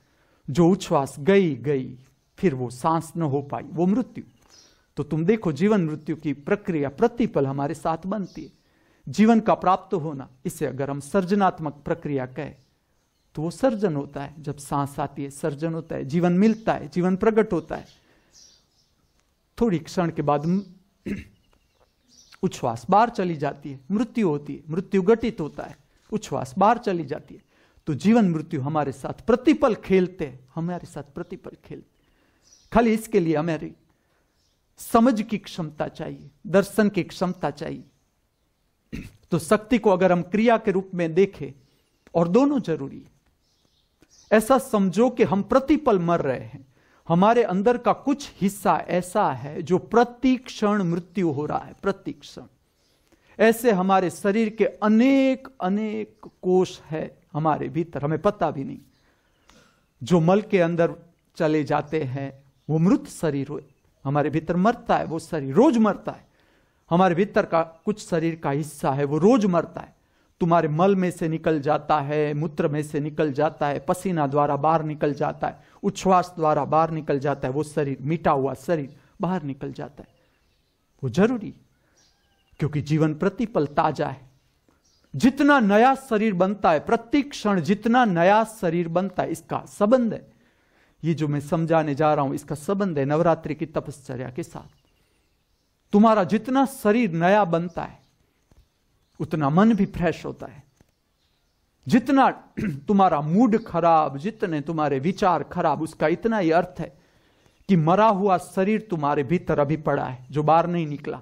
जो उच्छ्वास गई गई। फिर वो सांस न हो पाई, वो मृत्यु। तो तुम देखो जीवन मृत्यु की प्रक्रिया प्रतिपल हमारे साथ बनती है। जीवन का प्राप्त होना, इसे अगर हम सर्जनात्मक प्रक्रिया कहें तो वो सर्जन होता है। जब सांस आती है, सर्जन होता है, जीवन मिलता है, जीवन प्रकट होता है। थोड़ी क्षण के बाद उच्छ्वास बाहर चली जाती है, मृत्यु होती है, मृत्यु घटित होता है, उच्छ्वास बाहर चली जाती है। तो जीवन मृत्यु हमारे साथ प्रतिपल खेलते हैं, हमारे साथ प्रतिपल खेलते खाली इसके लिए हमारी समझ की क्षमता चाहिए, दर्शन की क्षमता चाहिए। तो शक्ति को अगर हम क्रिया के रूप में देखें, और दोनों ज़रूरी है। ऐसा समझो कि हम प्रतिपल मर रहे हैं। हमारे अंदर का कुछ हिस्सा ऐसा है जो प्रति क्षण मृत्यु हो रहा है प्रति क्षण ऐसे हमारे शरीर के अनेक अनेक कोष है हमारे भीतर, हमें पता भी नहीं। जो मल के अंदर चले जाते हैं वो मृत शरीर हमारे भीतर मरता है, वो शरीर रोज मरता है। हमारे भीतर का कुछ शरीर का हिस्सा है, वो रोज मरता है। तुम्हारे मल में से निकल जाता है, मूत्र में से निकल जाता है, पसीना द्वारा बाहर निकल जाता है, उच्छ्वास द्वारा बाहर निकल जाता है, वो शरीर मिटा हुआ शरीर बाहर निकल जाता है। वो ज़रूरी क्योंकि जीवन प्रतिपल ताज़ा है। जितना नया शरीर बनता है प्रति क्षण जितना नया शरीर बनता है, इसका संबंध है। ये जो मैं समझाने जा रहा हूँ, इसका संबंध है नवरात्रि की तपश्चर्या के साथ। तुम्हारा जितना शरीर नया बनता है, उतना मन भी फ्रेश होता है। जितना तुम्हारा मूड खराब, जितने तुम्हारे विचार खराब, उसका इतना ही अर्थ है कि मरा हुआ शरीर तुम्हारे भीतर अभी पड़ा है, जो बाहर नहीं निकला।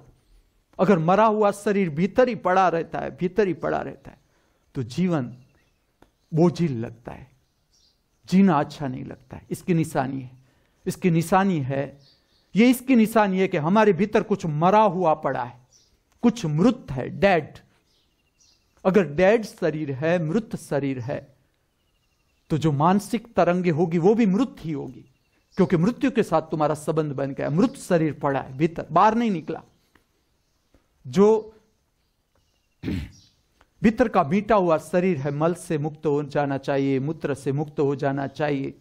अगर मरा हुआ शरीर भीतर ही पड़ा रहता है, भीतर ही पड़ा रहता है तो जीवन बोझिल लगता है। जीना अच्छा नहीं लगता है। इसकी निशानी है। इसकी निशानी है, ये इसकी निशानी है कि हमारे भीतर कुछ मरा हुआ पड़ा है। कुछ मृत है डेड अगर डेड शरीर है, मृत शरीर है तो जो मानसिक तरंगे होगी, वो भी मृत ही होगी। क्योंकि मृत्यु के साथ तुम्हारा संबंध बन गया, मृत शरीर पड़ा है, भीतर, बाहर नहीं निकला। जो भीतर का बीटा हुआ शरीर है, मल से मुक्त हो जाना चाहिए, मूत्र से मुक्त हो जाना चाहिए,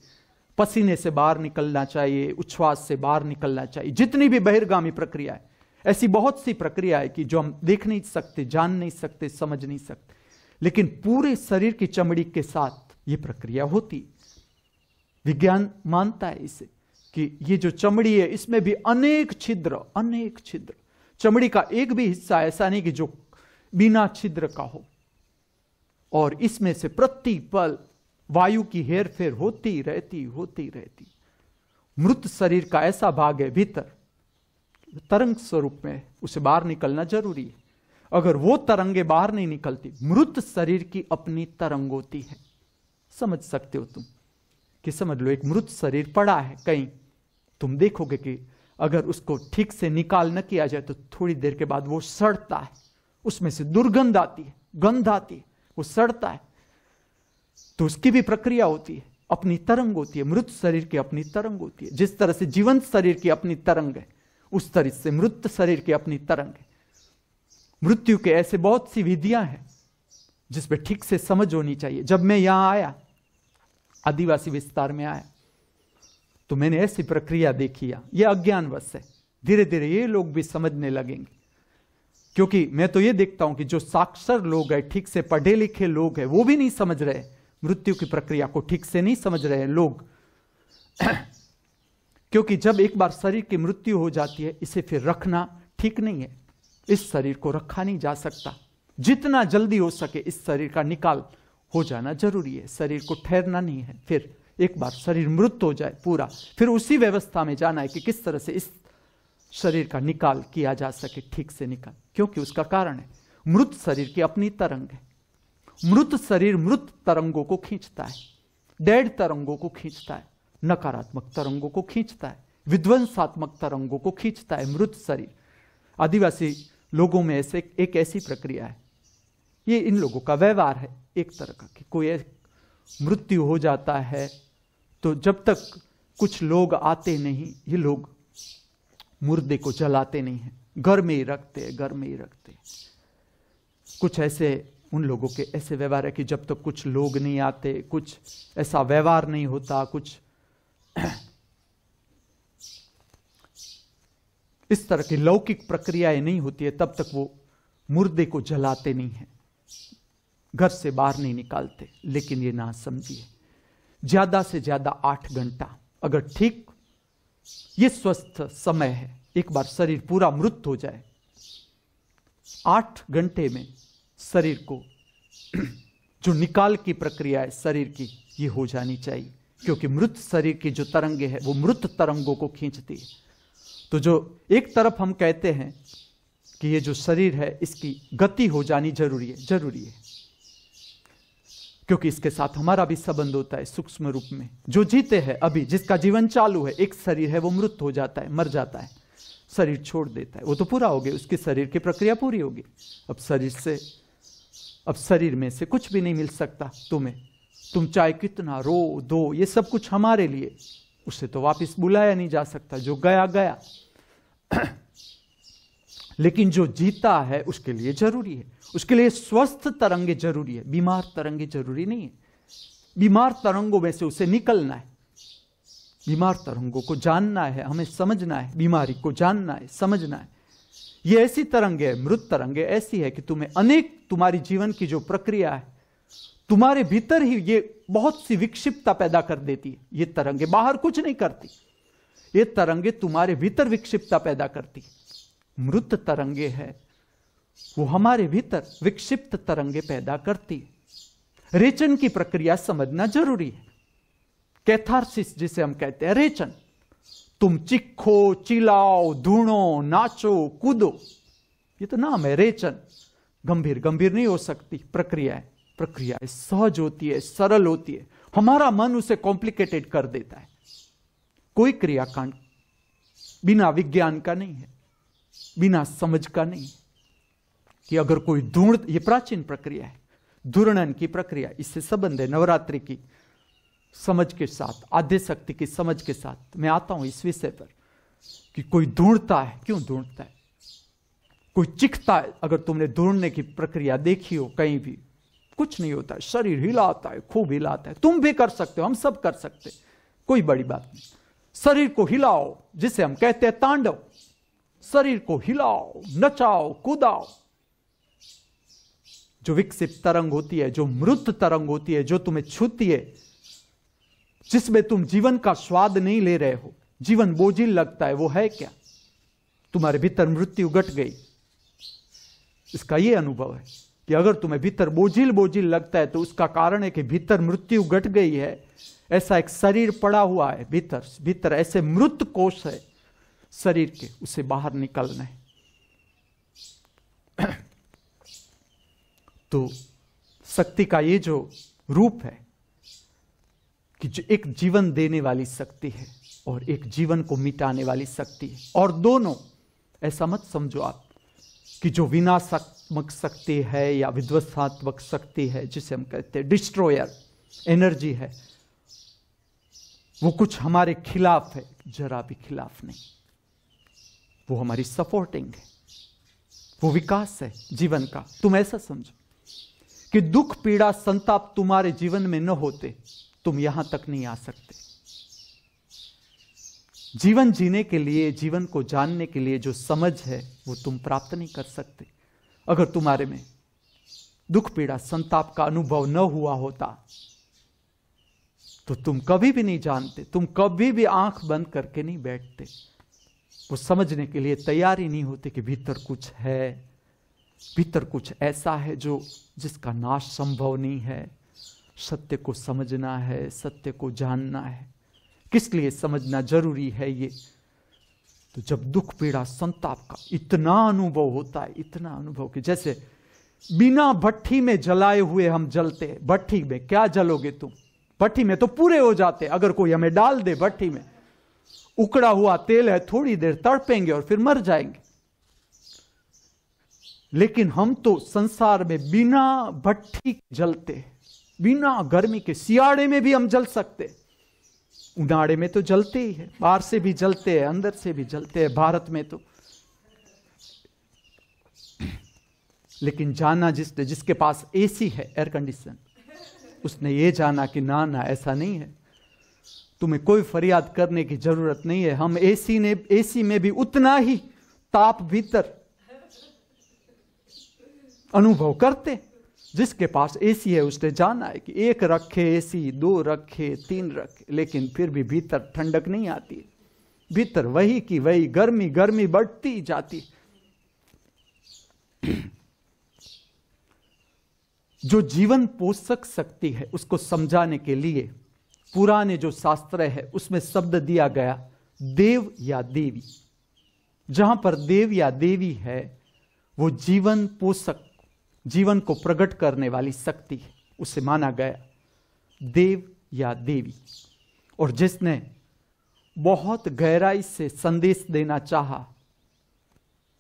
पसीने से बाहर निकलना चाहिए, उच्छ्वास से बाहर निकलना चाहिए। जितनी भी बहिर्गामी प्रक्रिया है, ऐसी बहुत सी प्रक्रिया है कि जो हम देख नहीं सकते, जान नहीं सकते, समझ नहीं सकते। लेकिन पूरे शरीर की चमड़ी के साथ ये प्रक्रिया होती विज्ञान मानता है इसे कि ये जो चमड़ी है, इसमें भी अनेक छिद्र अनेक छिद्र। चमड़ी का एक भी हिस्सा ऐसा नहीं कि जो बिना छिद्र का हो। और इसमें से प्रति पल वायु की हेरफेर होती रहती होती रहती। मृत शरीर का ऐसा भाग है भीतर। तरंग स्वरूप में उसे बाहर निकलना ज़रूरी है। अगर वो तरंगे बाहर नहीं निकलती, मृत शरीर की अपनी तरंग होती है। समझ सकते हो तुम कि समझ लो, एक मृत शरीर पड़ा है कहीं। तुम देखोगे कि अगर उसको ठीक से निकाल न किया जाए तो थोड़ी देर के बाद वो सड़ता है। उसमें से दुर्गंध आती है, गंध आती है, वो सड़ता है। तो उसकी भी प्रक्रिया होती है, अपनी तरंग होती है, मृत शरीर की अपनी तरंग होती है। जिस तरह से जीवंत शरीर की अपनी तरंग है, उस तरह से मृत शरीर की अपनी तरंग है। मृत्यु के ऐसे बहुत सी विधियाँ हैं जिसमें ठीक से समझ होनी चाहिए। जब मैं यहाँ आया, आदिवासी विस्तार में आया तो मैंने ऐसी प्रक्रिया देखी। ये अज्ञानवश है। धीरे धीरे ये लोग भी समझने लगेंगे। क्योंकि मैं तो ये देखता हूँ कि जो साक्षर लोग हैं, ठीक से पढ़े लिखे लोग हैं, वो भी नहीं समझ रहे मृत्यु की प्रक्रिया को ठीक से नहीं समझ रहे लोग। क्योंकि जब एक बार शरीर की मृत्यु हो जाती है, इसे फिर रखना ठीक नहीं है। इस शरीर को रखा नहीं जा सकता। जितना जल्दी हो सके इस शरीर का निकाल हो जाना ज़रूरी है। शरीर को ठहरना नहीं है। फिर एक बार शरीर मृत हो जाए पूरा, फिर उसी व्यवस्था में जाना है कि किस तरह से इस शरीर का निकाल किया जा सके ठीक से निकाल। क्योंकि उसका कारण है, मृत शरीर की अपनी तरंग है। मृत शरीर मृत तरंगों को खींचता है डेड तरंगों को खींचता है, नकारात्मक तरंगों को खींचता है, विध्वंसात्मक तरंगों को खींचता है मृत शरीर। आदिवासी लोगों में ऐसे एक ऐसी प्रक्रिया है। ये इन लोगों का व्यवहार है, एक तरह का कि कोई मृत्यु हो जाता है तो जब तक कुछ लोग आते नहीं, ये लोग मुर्दे को जलाते नहीं है। घर में ही रखते घर में ही रखते कुछ ऐसे, उन लोगों के ऐसे व्यवहार है कि जब तक तो कुछ लोग नहीं आते, कुछ ऐसा व्यवहार नहीं होता, कुछ इस तरह की लौकिक प्रक्रियाएँ नहीं होती है, तब तक वो मुर्दे को जलाते नहीं है। घर से बाहर नहीं निकालते, लेकिन ये ना समझिए ज़्यादा से ज़्यादा आठ घंटा, अगर ठीक ये स्वस्थ समय है। एक बार शरीर पूरा मृत हो जाए। आठ घंटे में शरीर को जो निकाल की प्रक्रिया है, शरीर की, ये हो जानी चाहिए। क्योंकि मृत शरीर की जो तरंगे है, वो मृत तरंगों को खींचती है। तो जो एक तरफ़ हम कहते हैं कि ये जो शरीर है, इसकी गति हो जानी ज़रूरी है ज़रूरी है। क्योंकि इसके साथ हमारा भी संबंध होता है सूक्ष्म रूप में। जो जीते हैं अभी, जिसका जीवन चालू है, एक शरीर है, वो मृत हो जाता है, मर जाता है। शरीर छोड़ देता है। वो तो पूरा हो गया, उसके शरीर की प्रक्रिया पूरी होगी। अब शरीर से, अब शरीर में से कुछ भी नहीं मिल सकता तुम्हें। तुम चाहे कितना रो, दो, ये सब कुछ हमारे लिए। उसे तो वापस बुलाया नहीं जा सकता, जो गया गया। लेकिन जो जीता है, उसके लिए ज़रूरी है। उसके लिए स्वस्थ तरंगे ज़रूरी है। बीमार तरंगे ज़रूरी नहीं है। बीमार तरंगों में से उसे निकलना है। बीमार तरंगों को जानना है, हमें समझना है। बीमारी को जानना है, समझना है। ये ऐसी तरंगे है, मृत तरंगे ऐसी है कि तुम्हें अनेक तुम्हारी जीवन की जो प्रक्रिया है, तुम्हारे भीतर ही ये बहुत सी विक्षिप्तता पैदा कर देती है। ये तरंगे बाहर कुछ नहीं करती। ये तरंगे तुम्हारे भीतर विक्षिप्तता पैदा करती मृत तरंगे है। वो हमारे भीतर विक्षिप्त तरंगे पैदा करती। है रेचन की प्रक्रिया समझना ज़रूरी है। कैथारसिस, जिसे हम कहते हैं, रेचन। तुम चिखो चिल्लाओ धूणो, नाचो, कूदो। ये तो नाम है रेचन। गंभीर गंभीर नहीं हो सकती। प्रक्रिया है। प्रक्रिया है, सहज होती है, सरल होती है। हमारा मन उसे कॉम्प्लिकेटेड कर देता है। कोई क्रियाकांड बिना विज्ञान का नहीं है। बिना समझ का नहीं कि अगर कोई ढूंढ ये प्राचीन प्रक्रिया है धूर्णन की प्रक्रिया, इससे संबंध है नवरात्रि की, समझ के साथ, आद्य शक्ति की समझ के साथ। मैं आता हूँ इस विषय पर कि कोई ढूंढता है, क्यों ढूंढता है? कोई चिखता है, अगर तुमने ढूँढने की प्रक्रिया देखी हो कहीं भी, कुछ नहीं होता है शरीर हिलाता है, खूब हिलाता है, तुम भी कर सकते हो, हम सब कर सकते कोई बड़ी बात नहीं। शरीर को हिलाओ, जिसे हम कहते हैं तांडव। शरीर को हिलाओ, नचाओ, कूदाओ। जो विकसित तरंग होती है, जो मृत तरंग होती है, जो तुम्हें छूती है, जिसमें तुम जीवन का स्वाद नहीं ले रहे हो, जीवन बोझिल लगता है, वो है क्या? तुम्हारे भीतर मृत्यु घट गई। इसका यह अनुभव है कि अगर तुम्हें भीतर बोझिल बोझिल लगता है तो उसका कारण है कि भीतर मृत्यु घट गई है। ऐसा एक शरीर पड़ा हुआ है, भीतर भीतर ऐसे मृत कोष है शरीर के, उसे बाहर निकलना है। तो शक्ति का ये जो रूप है कि जो एक जीवन देने वाली शक्ति है और एक जीवन को मिटाने वाली शक्ति है। और दोनों, ऐसा मत समझो आप कि जो विनाशात्मक शक्ति है या विध्वंसात्मक शक्ति है, जिसे हम कहते हैं डिस्ट्रॉयर एनर्जी है, वो कुछ हमारे खिलाफ है, जरा भी खिलाफ नहीं। वो हमारी सपोर्टिंग है। वो विकास है जीवन का। तुम ऐसा समझो कि दुख, पीड़ा, संताप तुम्हारे जीवन में न होते, तुम यहाँ तक नहीं आ सकते। जीवन जीने के लिए, जीवन को जानने के लिए जो समझ है, वो तुम प्राप्त नहीं कर सकते। अगर तुम्हारे में दुख, पीड़ा, संताप का अनुभव न हुआ होता तो तुम कभी भी नहीं जानते, तुम कभी भी आँख बंद करके नहीं बैठते। वो समझने के लिए तैयार ही नहीं होते कि भीतर कुछ है, भीतर कुछ ऐसा है जो, जिसका नाश संभव नहीं है। सत्य को समझना है, सत्य को जानना है। किस लिए समझना ज़रूरी है ये? तो जब दुख, पीड़ा, संताप का इतना अनुभव होता है, इतना अनुभव कि जैसे बिना भट्टी में जलाए हुए हम जलते भट्टी में क्या जलोगे तुम? भट्टी में तो पूरे हो जाते अगर कोई हमें डाल दे भट्टी में उकड़ा हुआ तेल है, थोड़ी देर तड़पेंगे और फिर मर जाएँगे। लेकिन हम तो संसार में बिना भट्टी जलते बिना गर्मी के सियाड़े में भी हम जल सकते उनाड़े में तो जलते ही है, बाहर से भी जलते हैं, अंदर से भी जलते हैं, भारत में तो। लेकिन जाना जिसने, जिसके पास एसी है एयर कंडीशन उसने ये जाना कि ना ना, ऐसा नहीं है। तुम्हें कोई फरियाद करने की ज़रूरत नहीं है। हम एसी ने एसी में भी उतना ही ताप भीतर अनुभव करते जिसके पास एसी है, उसने जाना है कि एक रखे एसी दो रखे, तीन रखे, लेकिन फिर भी भीतर ठंडक नहीं आती। भीतर वही की वही, गर्मी गर्मी बढ़ती जाती। जो जीवन पोषक शक्ति है, उसको समझाने के लिए पुराने जो शास्त्र है, उसमें शब्द दिया गया, देव या देवी। जहाँ पर देव या देवी है, वो जीवन पोषक, जीवन को प्रकट करने वाली शक्ति है, उसे माना गया देव या देवी। और जिसने बहुत गहराई से संदेश देना चाहा,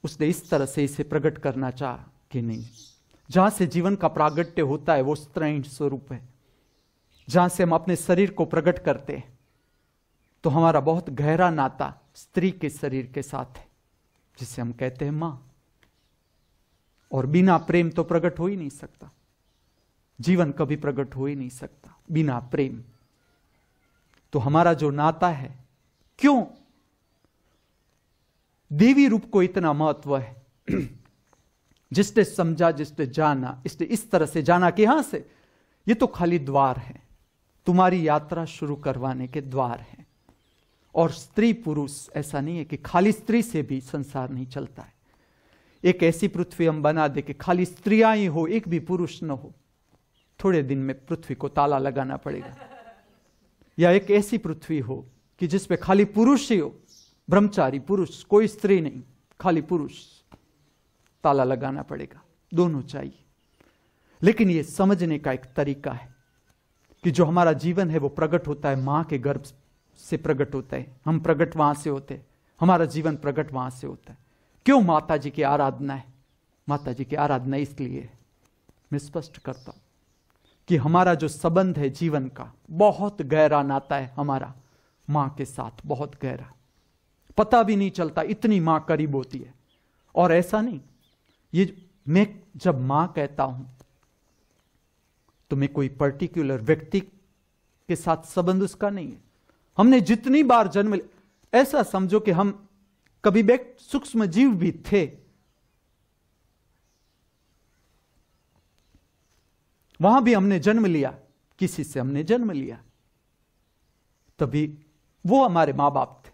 उसने इस तरह से इसे प्रकट करना चाहा कि नहीं। जहाँ से जीवन का प्रागट्य होता है, वो स्त्रीण स्वरूप है। जहाँ से हम अपने शरीर को प्रकट करते हैं तो हमारा बहुत गहरा नाता स्त्री के शरीर के साथ है, जिसे हम कहते हैं माँ। और बिना प्रेम तो प्रकट हो ही नहीं सकता। जीवन कभी प्रकट हो ही नहीं सकता बिना प्रेम। तो हमारा जो नाता है, क्यों? देवी रूप को इतना महत्व है। जिसने समझा, जिसने जाना, इसने इस तरह से जाना कि यहाँ से, ये तो खाली द्वार है। तुम्हारी यात्रा शुरू करवाने के द्वार हैं। और स्त्री पुरुष, ऐसा नहीं है कि खाली स्त्री से भी संसार नहीं चलता है। एक ऐसी पृथ्वी हम बना दे कि खाली स्त्रियाँ ही हो, एक भी पुरुष न हो। थोड़े दिन में पृथ्वी को ताला लगाना पड़ेगा। या एक ऐसी पृथ्वी हो कि जिसपे खाली पुरुष ही हो, ब्रह्मचारी पुरुष, कोई स्त्री नहीं, खाली पुरुष, ताला लगाना पड़ेगा। दोनों चाहिए। लेकिन यह समझने का एक तरीका है। कि जो हमारा जीवन है वो प्रकट होता है माँ के गर्भ से प्रकट होता है। हम प्रकट वहाँ से होते हैं। हमारा जीवन प्रकट वहाँ से होता है। क्यों माता जी की आराधना है? माता जी की आराधना इसलिए मैं स्पष्ट करता हूँ कि हमारा जो संबंध है जीवन का, बहुत गहरा नाता है हमारा माँ के साथ, बहुत गहरा। पता भी नहीं चलता इतनी माँ करीब होती है। और ऐसा नहीं, ये मैं जब माँ कहता हूँ तो मैं कोई पर्टिकुलर व्यक्ति के साथ संबंध उसका नहीं है। हमने जितनी बार जन्म ऐसा समझो कि हम कभी व्यक्ति सूक्ष्म जीव भी थे। वहाँ भी हमने जन्म लिया, किसी से हमने जन्म लिया। तभी वो हमारे माँ बाप थे।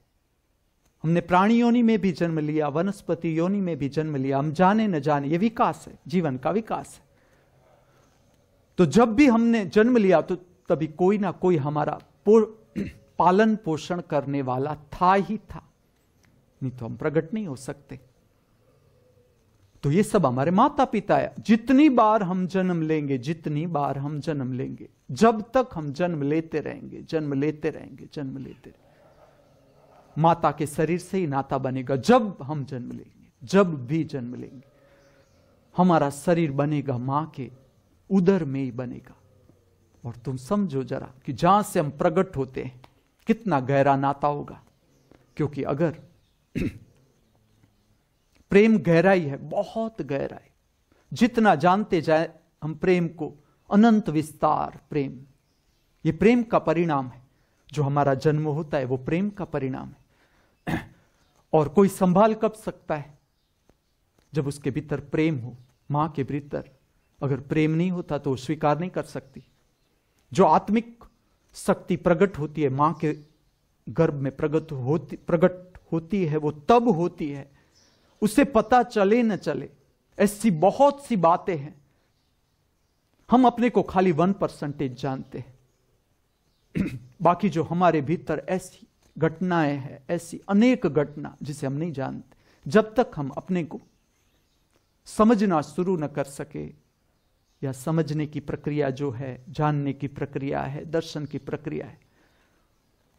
हमने प्राणी योनि में भी जन्म लिया, वनस्पति योनि में भी जन्म लिया, हम जाने न जाने, ये विकास है, जीवन का विकास है। तो जब भी हमने जन्म लिया तो तभी कोई ना कोई हमारा पालन पोषण करने वाला था ही था। नहीं तो हम प्रकट नहीं हो सकते। तो ये सब हमारे माता पिता है। जितनी बार हम जन्म लेंगे, जितनी बार हम जन्म लेंगे, जब तक हम जन्म लेते रहेंगे, जन्म लेते रहेंगे, जन्म लेते रहेंगे। माता के शरीर से ही नाता बनेगा जब हम जन्म लेंगे, जब भी जन्म लेंगे। हमारा शरीर बनेगा माँ के उदर में ही बनेगा। और तुम समझो जरा कि जहाँ से हम प्रकट होते हैं, कितना गहरा नाता होगा। क्योंकि अगर प्रेम गहराई है, बहुत गहराई। जितना जानते जाए हम प्रेम को, अनंत विस्तार प्रेम। ये प्रेम का परिणाम है। जो हमारा जन्म होता है, वो प्रेम का परिणाम है। और कोई संभाल कब सकता है? जब उसके भीतर प्रेम हो, माँ के भीतर। अगर प्रेम नहीं होता तो स्वीकार नहीं कर सकती। जो आत्मिक शक्ति प्रकट होती है, माँ के गर्भ में प्रगट होती प्रकट होती है, वो तब होती है। उसे पता चले न चले, ऐसी बहुत सी बातें हैं। हम अपने को खाली वन परसेंटेज जानते हैं। बाकी जो हमारे भीतर ऐसी घटनाएँ हैं, ऐसी अनेक घटना जिसे हम नहीं जानते, जब तक हम अपने को समझना शुरू न कर सके या समझने की प्रक्रिया जो है, जानने की प्रक्रिया है, दर्शन की प्रक्रिया है।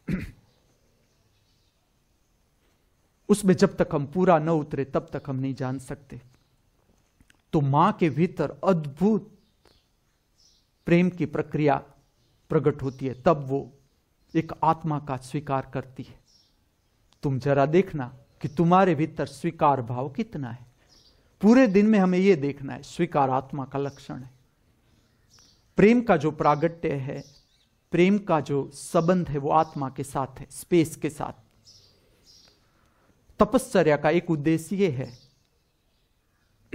उसमें जब तक हम पूरा न उतरे, तब तक हम नहीं जान सकते। तो माँ के भीतर अद्भुत प्रेम की प्रक्रिया प्रकट होती है, तब वो एक आत्मा का स्वीकार करती है। तुम जरा देखना कि तुम्हारे भीतर स्वीकार भाव कितना है। पूरे दिन में हमें यह देखना है, स्वीकार आत्मा का लक्षण है। प्रेम का जो प्रागट्य है, प्रेम का जो संबंध है, वो आत्मा के साथ है, स्पेस के साथ। तपश्चर्या का एक उद्देश्य यह है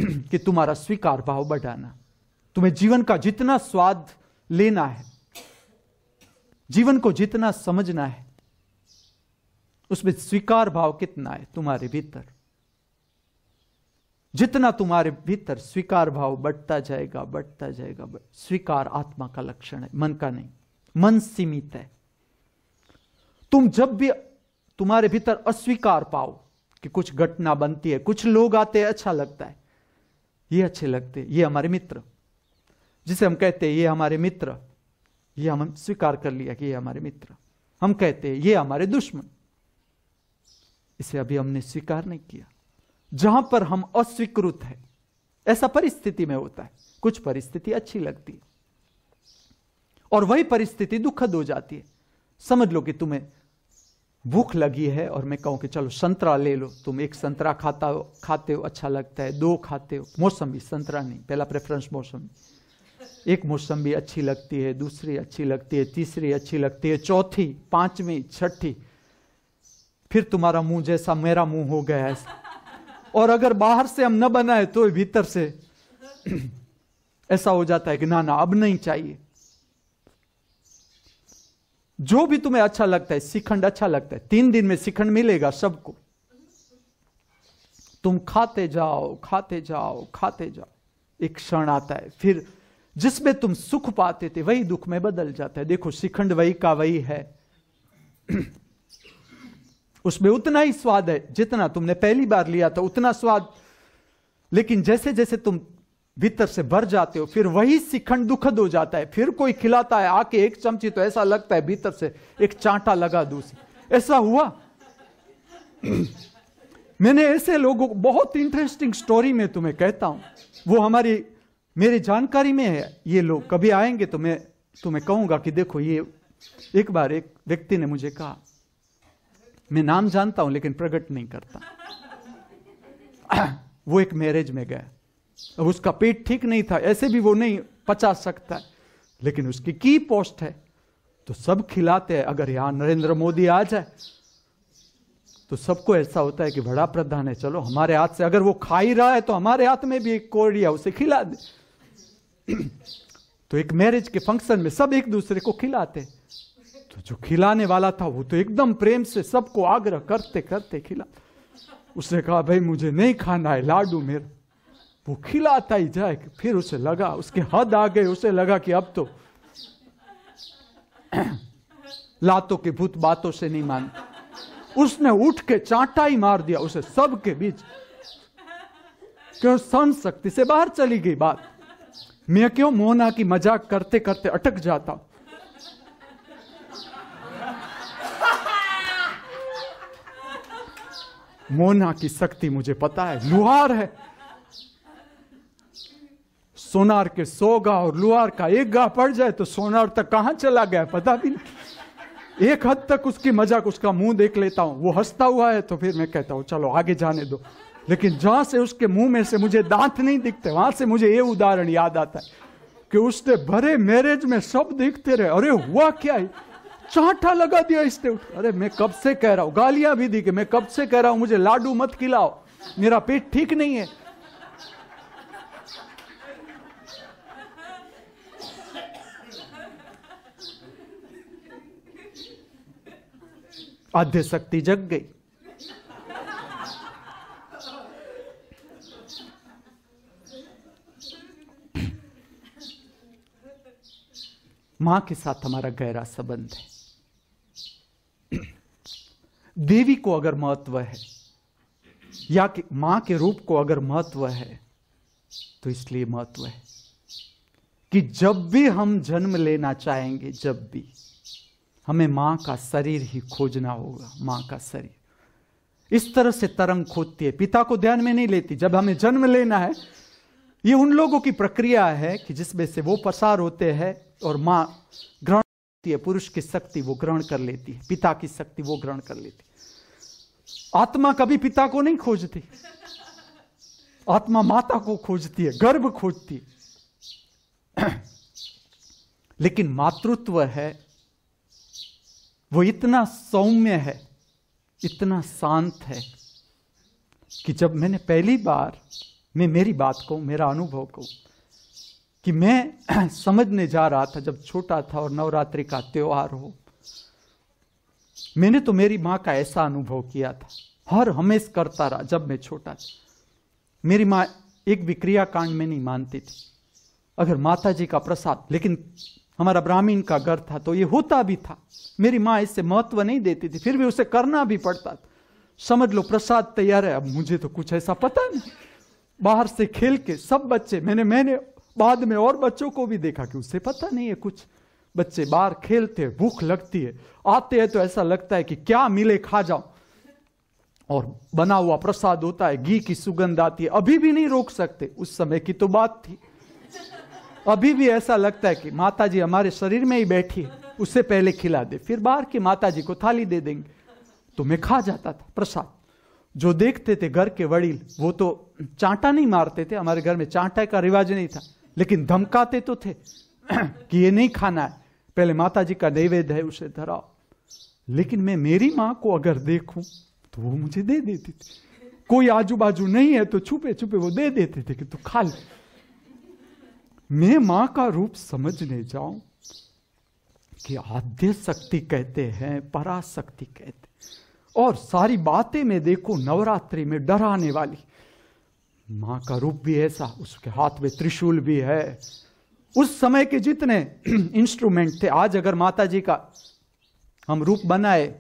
कि तुम्हारा स्वीकार भाव बढ़ाना। तुम्हें जीवन का जितना स्वाद लेना है, जीवन को जितना समझना है, उसमें स्वीकार भाव कितना है, तुम्हारे भीतर। जितना तुम्हारे भीतर स्वीकार भाव बढ़ता जाएगा बढ़ता जाएगा. स्वीकार आत्मा का लक्षण है, मन का नहीं, मन सीमित है तुम जब भी तुम्हारे भीतर अस्वीकार पाओ कि कुछ घटना बनती है, कुछ लोग आते हैं अच्छा लगता है, ये अच्छे लगते हैं, ये हमारे मित्र, जिसे हम कहते हैं, ये हमारे मित्र, ये हम स्वीकार कर लिया कि ये हमारे मित्र, हम कहते हैं, ये हमारे दुश्मन इसे अभी हमने स्वीकार नहीं किया जहाँ पर हम अस्वीकृत है। ऐसा परिस्थिति में होता है। कुछ परिस्थिति अच्छी लगती है और वही परिस्थिति दुखद हो जाती है। समझ लो कि तुम्हें भूख लगी है और मैं कहूँ कि चलो संतरा ले लो। तुम एक संतरा खाता हो, खाते हो अच्छा लगता है। दो खाते हो। मौसमी, संतरा नहीं। पहला प्रेफरेंस मौसमी। एक मौसमी अच्छी लगती है, दूसरी अच्छी लगती है, तीसरी अच्छी लगती है, चौथी, पांचवी, छठी। फिर तुम्हारा मुँह जैसा मेरा मुँह हो गया है। और अगर बाहर से हम न बनाए तो भीतर से ऐसा हो जाता है कि ना ना, अब नहीं चाहिए। जो भी तुम्हें अच्छा लगता है शिखंड अच्छा लगता है। तीन दिन में शिखंड मिलेगा सबको। तुम खाते जाओ खाते जाओ खाते जाओ। एक क्षण आता है, फिर जिसमें तुम सुख पाते थे, वही दुख में बदल जाता है। देखो शिखंड वही का वही है। उसमें उतना ही स्वाद है जितना तुमने पहली बार लिया था, उतना स्वाद। लेकिन जैसे जैसे तुम भीतर से भर जाते हो, फिर वही शिखंड दुखद हो जाता है। फिर कोई खिलाता है, आके एक चमची तो ऐसा लगता है भीतर से, एक चांटा लगा दूसरी ऐसा हुआ? मैंने ऐसे लोगों को, बहुत इंटरेस्टिंग स्टोरी में तुम्हें कहता हूँ। वो हमारी, मेरी जानकारी में है, ये लोग। कभी आएँगे तो मैं तुम्हें कहूँगा कि देखो, ये एक बार एक व्यक्ति ने मुझे कहा मैं नाम जानता हूँ, लेकिन प्रकट नहीं करता। वो एक मैरिज में गया। अब उसका पेट ठीक नहीं था, ऐसे भी वो नहीं, पचा सकता है। लेकिन उसकी की पोस्ट है तो सब खिलाते हैं, अगर यहाँ नरेंद्र मोदी आ जाए तो सबको ऐसा होता है कि बड़ा प्रधान है, चलो हमारे हाथ से, अगर वो खा ही रहा है तो हमारे हाथ में भी एक कोरिया उसे खिला दे। तो एक मैरिज के फ़ंक्शन में सब एक दूसरे को खिलाते तो जो खिलाने वाला था, वो तो एकदम प्रेम से सबको आग्रह करते करते खिला। उसने कहा, भाई, मुझे नहीं खाना है, लाडू मेरा। वो खिलाता ही जाए, फिर उसे लगा, उसके हद आ गए उसे लगा कि अब तो लातों के भूत बातों से नहीं मान। उसने उठ के चांटा ही मार दिया, उसे सबके बीच। क्यों सहन शक्ति से बाहर चली गई बात। मैं क्यों मोना की मज़ाक करते करते अटक जाता? मोना की शक्ति मुझे पता है, लुहार है। सोनार के सौ गा और लुहार का एक गा पड़ जाए तो सोनार तक कहाँ चला गया, पता भी नहीं। एक हद तक उसकी मज़ाक, उसका मुँह देख लेता हूँ। वो हंसता हुआ है तो फिर मैं कहता हूँ, चलो, आगे जाने दो। लेकिन जहाँ से उसके मुँह में से मुझे दांत नहीं दिखते, वहाँ से मुझे ये उदाहरण याद आता है कि उसने भरे मैरिज में सब दिखते रहे। अरे, हुआ क्या है? चांटा लगा दिया इसने अरे मैं कब से कह रहा हूँ, गालियाँ भी दी कि मैं कब से कह रहा हूँ, मुझे लाडू मत खिलाओ, मेरा पेट ठीक नहीं है। आध्य शक्ति जग गई। माँ के साथ हमारा गहरा संबंध है। देवी को अगर महत्व है, या कि माँ के रूप को अगर महत्व है तो इसलिए महत्व है कि जब भी हम जन्म लेना चाहेंगे, जब भी, हमें माँ का शरीर ही खोजना होगा, माँ का शरीर। इस तरह से तरंग खोदती है। पिता को ध्यान में नहीं लेती। जब हमें जन्म लेना है, ये उन लोगों की प्रक्रिया है कि जिसमें से वो पसार होते हैं और माँ ग्रहण करती है, पुरुष की शक्ति वो ग्रहण कर लेती है, पिता की शक्ति वो ग्रहण कर लेती आत्मा कभी पिता को नहीं खोजती, आत्मा माता को खोजती है, गर्भ खोजती है। लेकिन मातृत्व है, वो इतना सौम्य है, इतना शांत है, कि जब मैंने पहली बार, मैं मेरी बात को मेरा अनुभव को कि मैं समझने जा रहा था जब छोटा था और नवरात्रि का त्योहार हो। मैंने तो मेरी माँ का ऐसा अनुभव किया था। हर हमेश करता रहा जब मैं छोटा था। मेरी माँ एक भी क्रिया कांड में नहीं मानती थी। अगर माता जी का प्रसाद, लेकिन हमारा ब्राह्मीण का घर था तो ये होता भी था। मेरी माँ इससे महत्व नहीं देती थी, फिर भी उसे करना भी पड़ता था। समझ लो, प्रसाद तैयार है, अब मुझे तो कुछ ऐसा पता नहीं। बाहर से खेल के सब बच्चे, मैंने मैंने बाद में और बच्चों को भी देखा कि उसे पता नहीं है कुछ। बच्चे बाहर खेलते, भूख लगती है। आते हैं तो ऐसा लगता है कि क्या मिले, खा जाओ और बना हुआ प्रसाद होता है, घी की सुगंध आती है। अभी भी नहीं रोक सकते। उस समय की तो बात थी। अभी भी ऐसा लगता है कि माता जी हमारे शरीर में ही बैठी है। उससे पहले खिला दे, फिर बाहर की माता जी को थाली दे देंगे। तो मैं खा जाता था प्रसाद। जो देखते थे घर के वड़ील, वो तो चांटा नहीं मारते थे। हमारे घर में चांटा का रिवाज नहीं था। लेकिन धमकाते तो थे कि ये नहीं खाना है। पहले माता जी का नैवेद्य है, उसे धराओ। लेकिन मैं मेरी माँ को अगर देखूँ तो वो मुझे दे देती थी। कोई आजू बाजू नहीं है तो छुपे छुपे वो दे देते थे कि तू खा ले। मैं माँ का रूप समझने जाऊँ कि आद्य शक्ति कहते हैं, पराशक्ति कहते और सारी बातें में देखो नवरात्रि में डराने वाली। माँ का रूप भी ऐसा उसके हाथ में त्रिशूल भी है। उस समय के जितने इंस्ट्रूमेंट थे आज अगर माता जी का हम रूप बनाए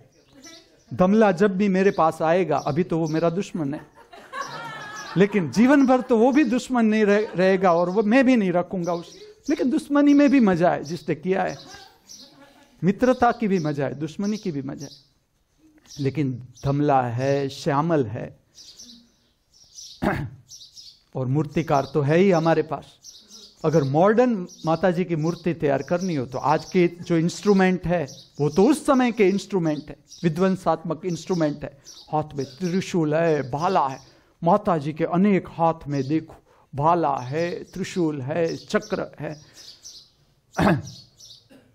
दमला जब भी मेरे पास आएगा अभी तो वो मेरा दुश्मन है। लेकिन जीवन भर तो वो भी दुश्मन नहीं रह, रहेगा और वो मैं भी नहीं रखूँगा उस लेकिन दुश्मनी में भी मज़ा है जिसने किया है। मित्रता की भी मज़ा है दुश्मनी की भी मज़ा है। लेकिन धमला है श्यामल है। और मूर्तिकार तो है ही हमारे पास। अगर मॉडर्न माता जी की मूर्ति तैयार करनी हो तो आज के जो इंस्ट्रूमेंट है, वो तो उस समय के इंस्ट्रूमेंट है। विध्वंसात्मक इंस्ट्रूमेंट है। हाथ में त्रिशूल है, भाला है। माता जी के अनेक हाथ में देखो, भाला है, त्रिशूल है, चक्र है।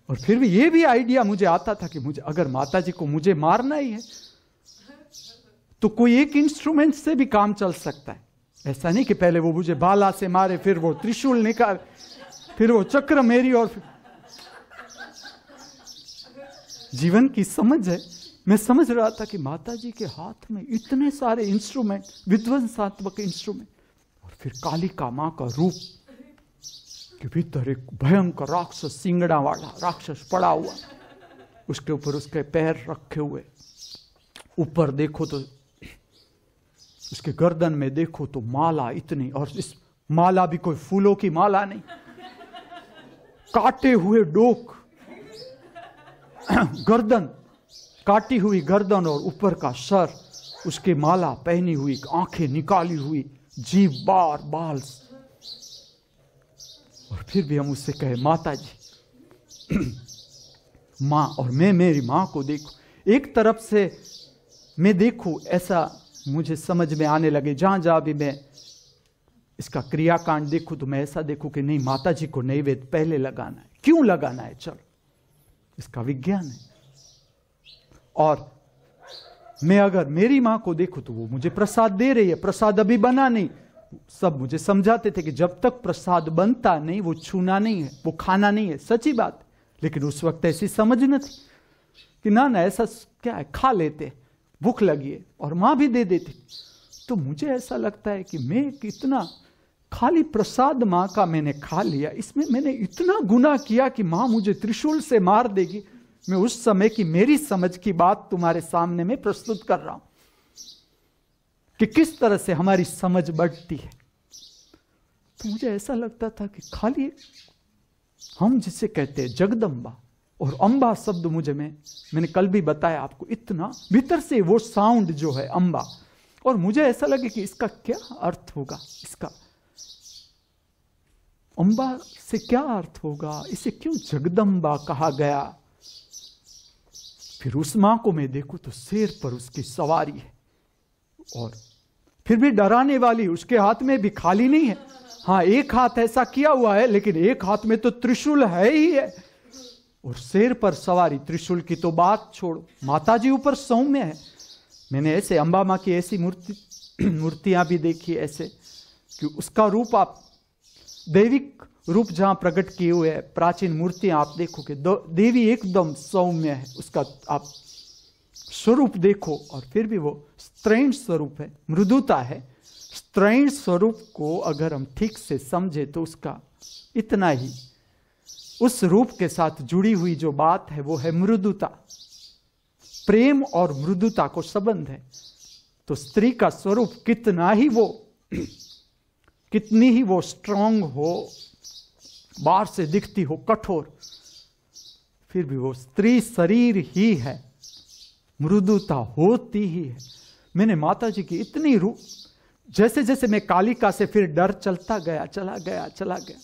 और फिर भी ये भी आइडिया मुझे आता था कि मुझे, अगर माता जी को मुझे मारना ही है तो कोई एक इंस्ट्रूमेंट से भी काम चल सकता है। ऐसा नहीं कि पहले वो मुझे बाला से मारे, फिर वो त्रिशूल निकाल, फिर वो चक्र मेरी और जीवन की समझ है। मैं समझ रहा था कि माता जी के हाथ में इतने सारे इंस्ट्रूमेंट विध्वंसात्मक इंस्ट्रूमेंट और फिर काली का माँ का रूप, के भीतर एक भयंकर राक्षस, सिंगड़ा वाला राक्षस पड़ा हुआ। उसके ऊपर उसके पैर रखे हुए। ऊपर देखो तो उसके गर्दन में देखो तो माला इतनी और इस माला भी कोई फूलों की माला नहीं। काटे हुए डोक, गर्दन, काटी हुई गर्दन और ऊपर का सर, उसके माला पहनी हुई, आँखें निकाली हुई जीव बार बाल और फिर भी हम उससे कहे माता जी माँ और मैं, मेरी माँ को देखू। एक तरफ़ से मैं देखू ऐसा मुझे समझ में आने लगे, जहाँ जहाँ भी मैं इसका क्रियाकांड देखूँ तो मैं ऐसा देखूँ कि नहीं माता जी को नैवेद्य पहले लगाना है। क्यों लगाना है? चलो, इसका विज्ञान है। और मैं अगर मेरी माँ को देखूँ तो वो मुझे प्रसाद दे रही है। प्रसाद अभी बना नहीं। सब मुझे समझाते थे कि जब तक प्रसाद बनता नहीं, वो छूना नहीं है, वो खाना नहीं है। सच्ची बात। लेकिन उस वक्त ऐसी समझ न थी कि ना ना, ऐसा क्या है? खा लेते भूख लगी है और माँ भी दे देती। तो मुझे ऐसा लगता है कि मैं कितना खाली प्रसाद माँ का मैंने खा लिया। इसमें मैंने इतना गुना किया कि माँ मुझे त्रिशूल से मार देगी। मैं उस समय की मेरी समझ की बात तुम्हारे सामने में प्रस्तुत कर रहा हूँ कि किस तरह से हमारी समझ बढ़ती है। तो मुझे ऐसा लगता था कि खाली हम जिसे कहते हैं जगदम्बा और अंबा शब्द मुझे में, मैंने कल भी बताया आपको, इतना भीतर से वो साउंड जो है अंबा। और मुझे ऐसा लगे कि इसका क्या अर्थ होगा? इसका अंबा से क्या अर्थ होगा? इसे क्यों जगदम्बा कहा गया? फिर उस माँ को मैं देखूँ तो शेर पर उसकी सवारी है। और फिर भी डराने वाली, उसके हाथ में भी खाली नहीं है। हाँ एक हाथ ऐसा किया हुआ है, लेकिन एक हाथ में तो त्रिशूल है ही है। और शेर पर सवारी। त्रिशूल की तो बात छोड़ो। माता जी ऊपर सौम्य है। मैंने ऐसे अंबा माँ की ऐसी मूर्ति, मूर्तियाँ भी देखी ऐसे कि उसका रूप आप, दैविक रूप जहाँ प्रकट किए हुए है, प्राचीन मूर्तियाँ आप देखोगे देवी एकदम सौम्य है। उसका आप स्वरूप देखो और फिर भी वो स्त्रैण स्वरूप है, मृदुता है। स्त्रैण स्वरूप को अगर हम ठीक से समझे तो उसका इतना ही उस रूप के साथ जुड़ी हुई जो बात है, वो है मृदुता। प्रेम और मृदुता को संबंध है। तो स्त्री का स्वरूप कितना ही वो, कितनी ही वो स्ट्रांग हो, बाहर से दिखती हो कठोर, फिर भी वो स्त्री शरीर ही है, मृदुता होती ही है। मैंने माता जी की इतनी रूप जैसे जैसे मैं कालिका से फिर डर चलता गया, चला गया चला गया।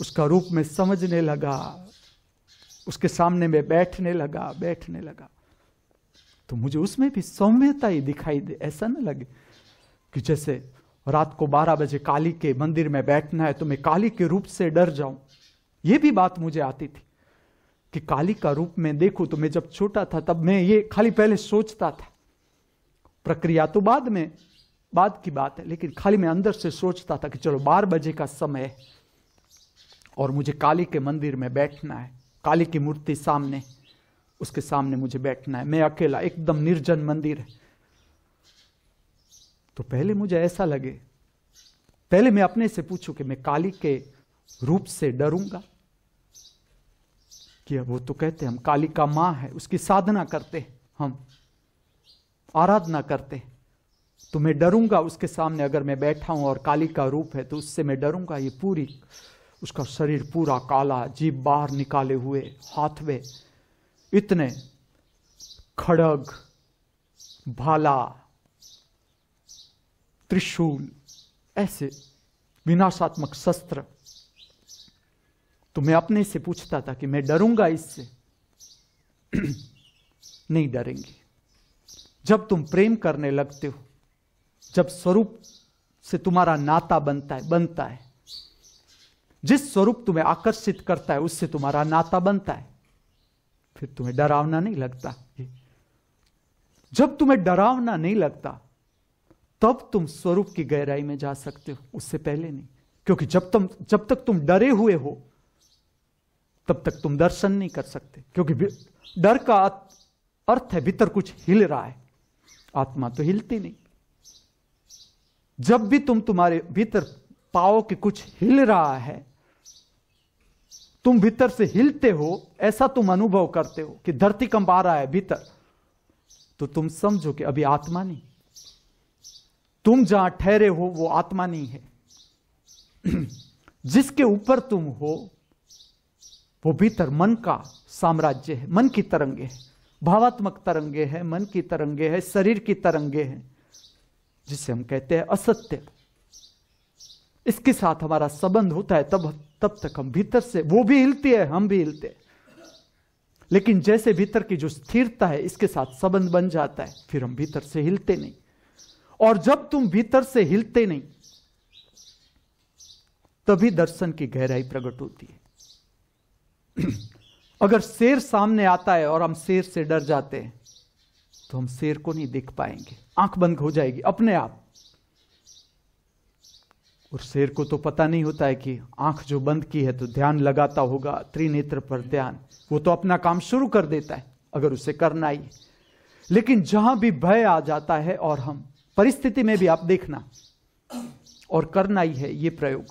उसका रूप में समझने लगा, उसके सामने में बैठने लगा बैठने लगा। तो मुझे उसमें भी सौम्यता ही दिखाई दे, ऐसा ना लगे कि जैसे रात को 12 बजे काली के मंदिर में बैठना है तो मैं काली के रूप से डर जाऊँ। यह भी बात मुझे आती थी कि काली का रूप में देखूँ तो मैं जब छोटा था तब मैं ये खाली पहले सोचता था। प्रक्रिया तो बाद में, बाद की बात है, लेकिन खाली मैं अंदर से सोचता था कि चलो बारह बजे का समय है। और मुझे काली के मंदिर में बैठना है। काली की मूर्ति सामने, उसके सामने मुझे बैठना है। मैं अकेला, एकदम निर्जन मंदिर है। तो पहले मुझे ऐसा लगे, पहले मैं अपने से पूछूँ कि मैं काली के रूप से डरूँगा कि वो तो कहते हम काली का माँ है, उसकी साधना करते हम आराधना करते तो मैं डरूँगा उसके सामने, अगर मैं बैठा हूँ और काली का रूप है तो उससे मैं डरूँगा, ये पूरी उसका शरीर पूरा काला जीप बाहर निकाले हुए, हाथ में इतने खड़ग, भाला, त्रिशूल, ऐसे विनाशात्मक शस्त्र। तो मैं अपने से पूछता था कि मैं डरूँगा इससे? नहीं डरेंगे। जब तुम प्रेम करने लगते हो, जब स्वरूप से तुम्हारा नाता बनता है बनता है जिस स्वरूप तुम्हें आकर्षित करता है, उससे तुम्हारा नाता बनता है। फिर तुम्हें डरावना नहीं लगता। जब तुम्हें डरावना नहीं लगता, तब तुम स्वरूप की गहराई में जा सकते हो। उससे पहले नहीं। क्योंकि जब तुम, जब तक तुम डरे हुए हो, तब तक तुम दर्शन नहीं कर सकते। क्योंकि डर का अर्थ है, भीतर कुछ हिल रहा है। आत्मा तो हिलती नहीं। जब भी तुम तुम्हारे भीतर पाओ कि कुछ हिल रहा है। तुम भीतर से हिलते हो, ऐसा तुम अनुभव करते हो कि धरती कंप रहा है भीतर। तो तुम समझो कि अभी आत्मा नहीं। तुम जहाँ ठहरे हो, वो आत्मा नहीं है। जिसके ऊपर तुम हो, वो भीतर मन का साम्राज्य है, मन की तरंगे है। भावात्मक तरंगे है, मन की तरंगे है, शरीर की तरंगे हैं, जिसे हम कहते हैं असत्य। इसके साथ हमारा संबंध होता है, तब तब तक हम भीतर से, वो भी हिलती है, हम भी हिलते हैं। लेकिन जैसे भीतर की जो स्थिरता है, इसके साथ संबंध बन जाता है, फिर हम भीतर से हिलते नहीं। और जब तुम भीतर से हिलते नहीं, तभी दर्शन की गहराई प्रकट होती है। अगर शेर सामने आता है और हम शेर से डर जाते हैं तो हम शेर को नहीं देख पाएँगे। आँख बंद हो जाएगी, अपने आप। और शेर को तो पता नहीं होता है कि आँख जो बंद की है तो ध्यान लगाता होगा, त्रिनेत्र पर ध्यान। वो तो अपना काम शुरू कर देता है, अगर उसे करना ही लेकिन जहाँ भी भय आ जाता है और हम, परिस्थिति में भी आप देखना, और करना ही है ये प्रयोग।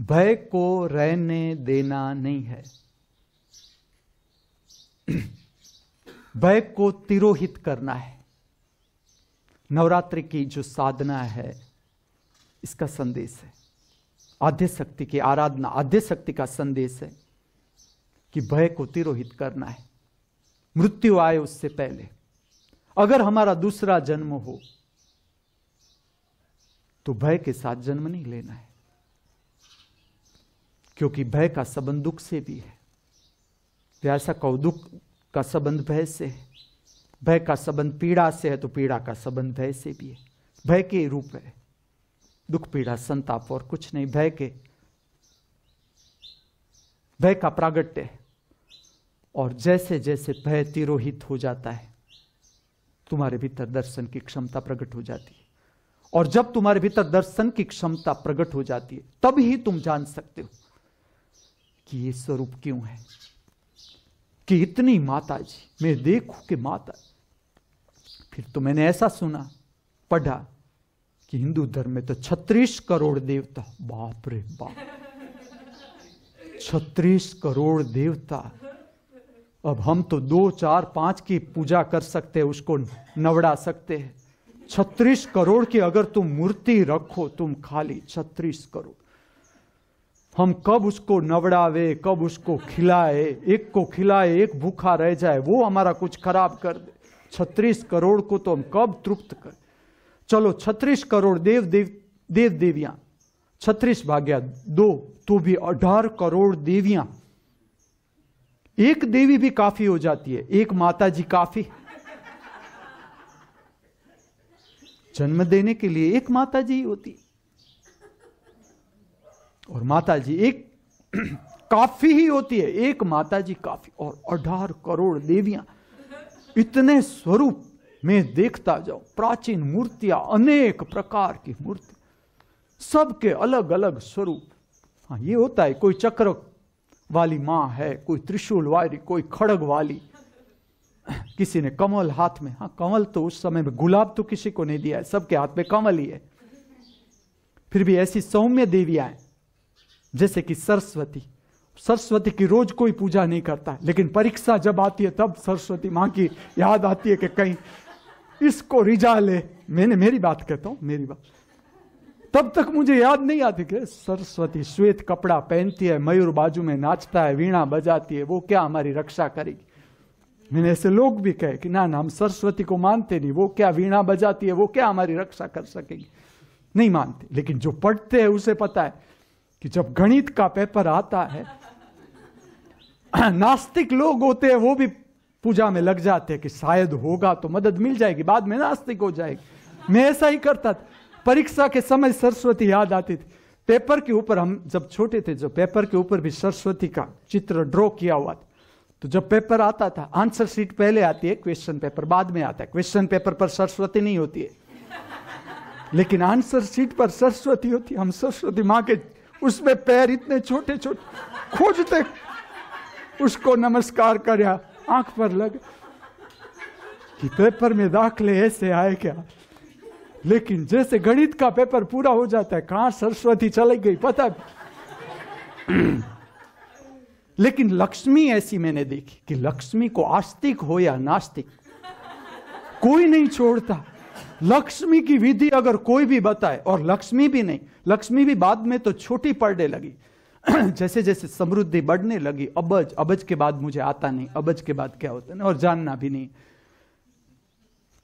भय को रहने देना नहीं है। भय को तिरोहित करना है। नवरात्रि की जो साधना है इसका संदेश है। आद्य शक्ति की आराधना, आद्य शक्ति का संदेश है कि भय को तिरोहित करना है। मृत्यु आए उससे पहले। अगर हमारा दूसरा जन्म हो तो भय के साथ जन्म नहीं लेना है। क्योंकि भय का संबंध दुख से भी है। व्यासा ऐसा कहो, दुख का संबंध भय से है। भय का संबंध पीड़ा से है तो पीड़ा का संबंध भय से भी है। भय के रूप है। दुख पीड़ा, संताप और कुछ नहीं, भय के, भय का प्रागट्य और जैसे जैसे भय तिरोहित हो जाता है, तुम्हारे भीतर दर्शन की क्षमता प्रकट हो जाती है। और जब तुम्हारे भीतर दर्शन की क्षमता प्रकट हो जाती है, तब ही तुम जान सकते हो कि ये स्वरूप क्यों है। कि इतनी माता जी, मैं देखू कि माता, फिर तो मैंने ऐसा सुना, पढ़ा कि हिंदू धर्म में तो छत्तीस करोड़ देवता, बाप रे बाप। छत्तीस करोड़ देवता। अब हम तो दो, चार, पाँच की पूजा कर सकते हैं, उसको नवड़ा सकते हैं। छत्तीस करोड़ की अगर तुम मूर्ति रखो, तुम खाली छत्तीस करोड़। हम कब उसको नवड़ावे, कब उसको खिलाए, एक को खिलाए, एक भूखा रह जाए, वो हमारा कुछ खराब कर दे। छत्तीस करोड़ को तो हम कब तृप्त कर? चलो छत्तीस करोड़ देव देव देव देवियाँ, छत्तीस भाग्या दो तो भी अठारह करोड़ देवियाँ। एक देवी भी काफ़ी हो जाती है, एक माता जी काफ़ी। जन्म देने के लिए एक माता जी होती। और माता जी एक काफ़ी ही होती है, एक माता जी काफ़ी, और अठारह करोड़ देवियाँ। इतने स्वरूप में देखता जाऊँ। प्राचीन मूर्तियाँ, अनेक प्रकार की मूर्ति। सबके अलग अलग स्वरूप। हाँ ये होता है, कोई चक्र वाली माँ है, कोई त्रिशूल वाली, कोई खड़ग वाली। किसी ने कमल हाथ में। हाँ कमल तो उस समय में गुलाब तो किसी को नहीं दिया है, सबके हाथ में कमल ही है। फिर भी ऐसी सौम्य देवियाँ हैं, जैसे कि सरस्वती। सरस्वती की रोज कोई पूजा नहीं करता, लेकिन परीक्षा जब आती है, तब सरस्वती माँ की याद आती है कि कहीं इसको रिजा ले। मैंने मेरी बात कहता हूँ, मेरी बात। तब तक मुझे याद नहीं आती कि सरस्वती श्वेत कपड़ा पहनती है, मयूर बाजू में नाचता है, वीणा बजाती है, वो क्या हमारी रक्षा करेगी? मैंने ऐसे लोग भी कहे कि ना ना, हम सरस्वती को मानते नहीं, वो क्या वीणा बजाती है, वो क्या हमारी रक्षा कर सकेगी? नहीं मानते, लेकिन जो पढ़ते हैं, उसे पता है कि जब गणित का पेपर आता है, नास्तिक लोग होते हैं, वो भी पूजा में लग जाते कि शायद होगा तो मदद मिल जाएगी, बाद में नास्तिक हो जाएगी। मैं ऐसा ही करता था। परीक्षा के समय सरस्वती याद आती थी। पेपर के ऊपर हम जब छोटे थे, जो पेपर के ऊपर भी सरस्वती का चित्र ड्रॉ किया हुआ था तो जब पेपर आता था आंसर शीट पहले आती है क्वेश्चन पेपर बाद में आता है। क्वेश्चन पेपर पर सरस्वती नहीं होती है। लेकिन आंसर शीट पर सरस्वती होती हम सरस्वती माँ के उसमें पैर इतने छोटे छोटे खोजते, उसको नमस्कार कर आँख पर लग कि पेपर में दाखले ऐसे आए क्या? लेकिन जैसे गणित का पेपर पूरा हो जाता है, कहाँ सरस्वती चली गई पता? लेकिन लक्ष्मी ऐसी मैंने देखी कि लक्ष्मी को आस्तिक हो या नास्तिक, कोई नहीं छोड़ता। लक्ष्मी की विधि अगर कोई भी बताए, और लक्ष्मी भी नहीं, लक्ष्मी भी बाद में तो छोटी पड़ने लगी। जैसे जैसे समृद्धि बढ़ने लगी, अबज अबज के बाद मुझे आता नहीं। अबज के बाद क्या होता है और जानना भी नहीं।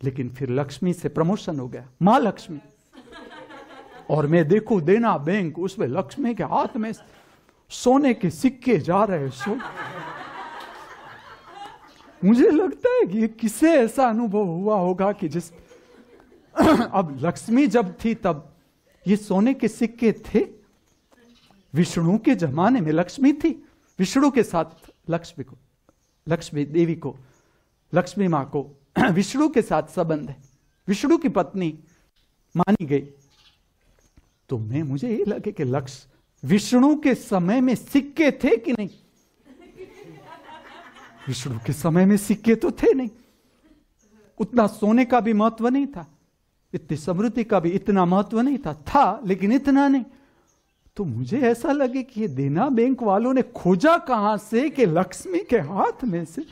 लेकिन फिर लक्ष्मी से प्रमोशन हो गया। माँ लक्ष्मी। और मैं देखू, देना बैंक, उसमें लक्ष्मी के हाथ में सोने के सिक्के जा रहे सो मुझे लगता है कि किसे ऐसा अनुभव हुआ होगा कि जिस अब लक्ष्मी जब थी तब ये सोने के सिक्के थे। विष्णु के जमाने में लक्ष्मी थी। विष्णु के साथ लक्ष्मी को, लक्ष्मी देवी को, लक्ष्मी माँ को विष्णु के साथ संबंध है। विष्णु की पत्नी मानी गई। तो मैं, मुझे ये लगे कि लक्ष्य विष्णु के समय में सिक्के थे कि नहीं? विष्णु के समय में सिक्के तो थे नहीं। उतना सोने का भी महत्व नहीं था। इतनी समृद्धि का भी इतना महत्व नहीं था। था, लेकिन इतना नहीं। तो मुझे ऐसा लगे कि ये देना बैंक वालों ने खोजा कहाँ से कि लक्ष्मी के हाथ में से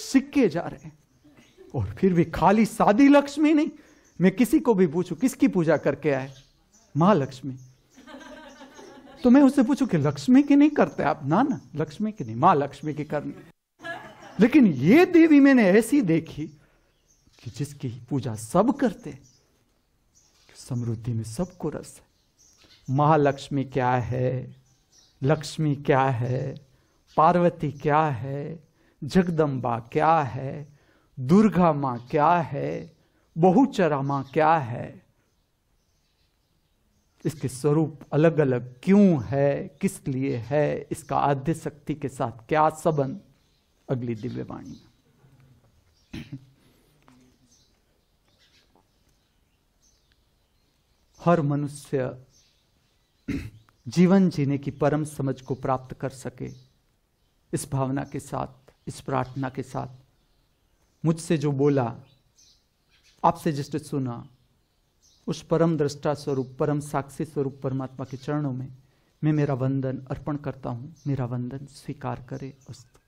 सिक्के जा रहे हैं। और फिर भी खाली सादी लक्ष्मी नहीं, मैं किसी को भी पूछूँ, किसकी पूजा करके आए? महालक्ष्मी तो मैं उससे पूछूँ कि लक्ष्मी की नहीं करते आप? ना ना, लक्ष्मी की नहीं, माँ लक्ष्मी की करनी। लेकिन ये देवी मैंने ऐसी देखी कि जिसकी पूजा सब करते समृद्धि में सबको रस है। महालक्ष्मी क्या है? लक्ष्मी क्या है? पार्वती क्या है? जगदम्बा क्या है? दुर्गा माँ क्या है? बहुचरा माँ क्या है? इसके स्वरूप अलग अलग क्यों है? किस लिए है? इसका आद्य शक्ति के साथ क्या संबंध? अगली दिव्यवाणी में हर मनुष्य जीवन जीने की परम समझ को प्राप्त कर सके। इस भावना के साथ, इस प्रार्थना के साथ। मुझसे जो बोला, आपसे जिसने सुना, उस परम दृष्टा स्वरूप, परम साक्षी स्वरूप परमात्मा के चरणों में मैं मेरा वंदन अर्पण करता हूँ। मेरा वंदन स्वीकार करे, अस्तु।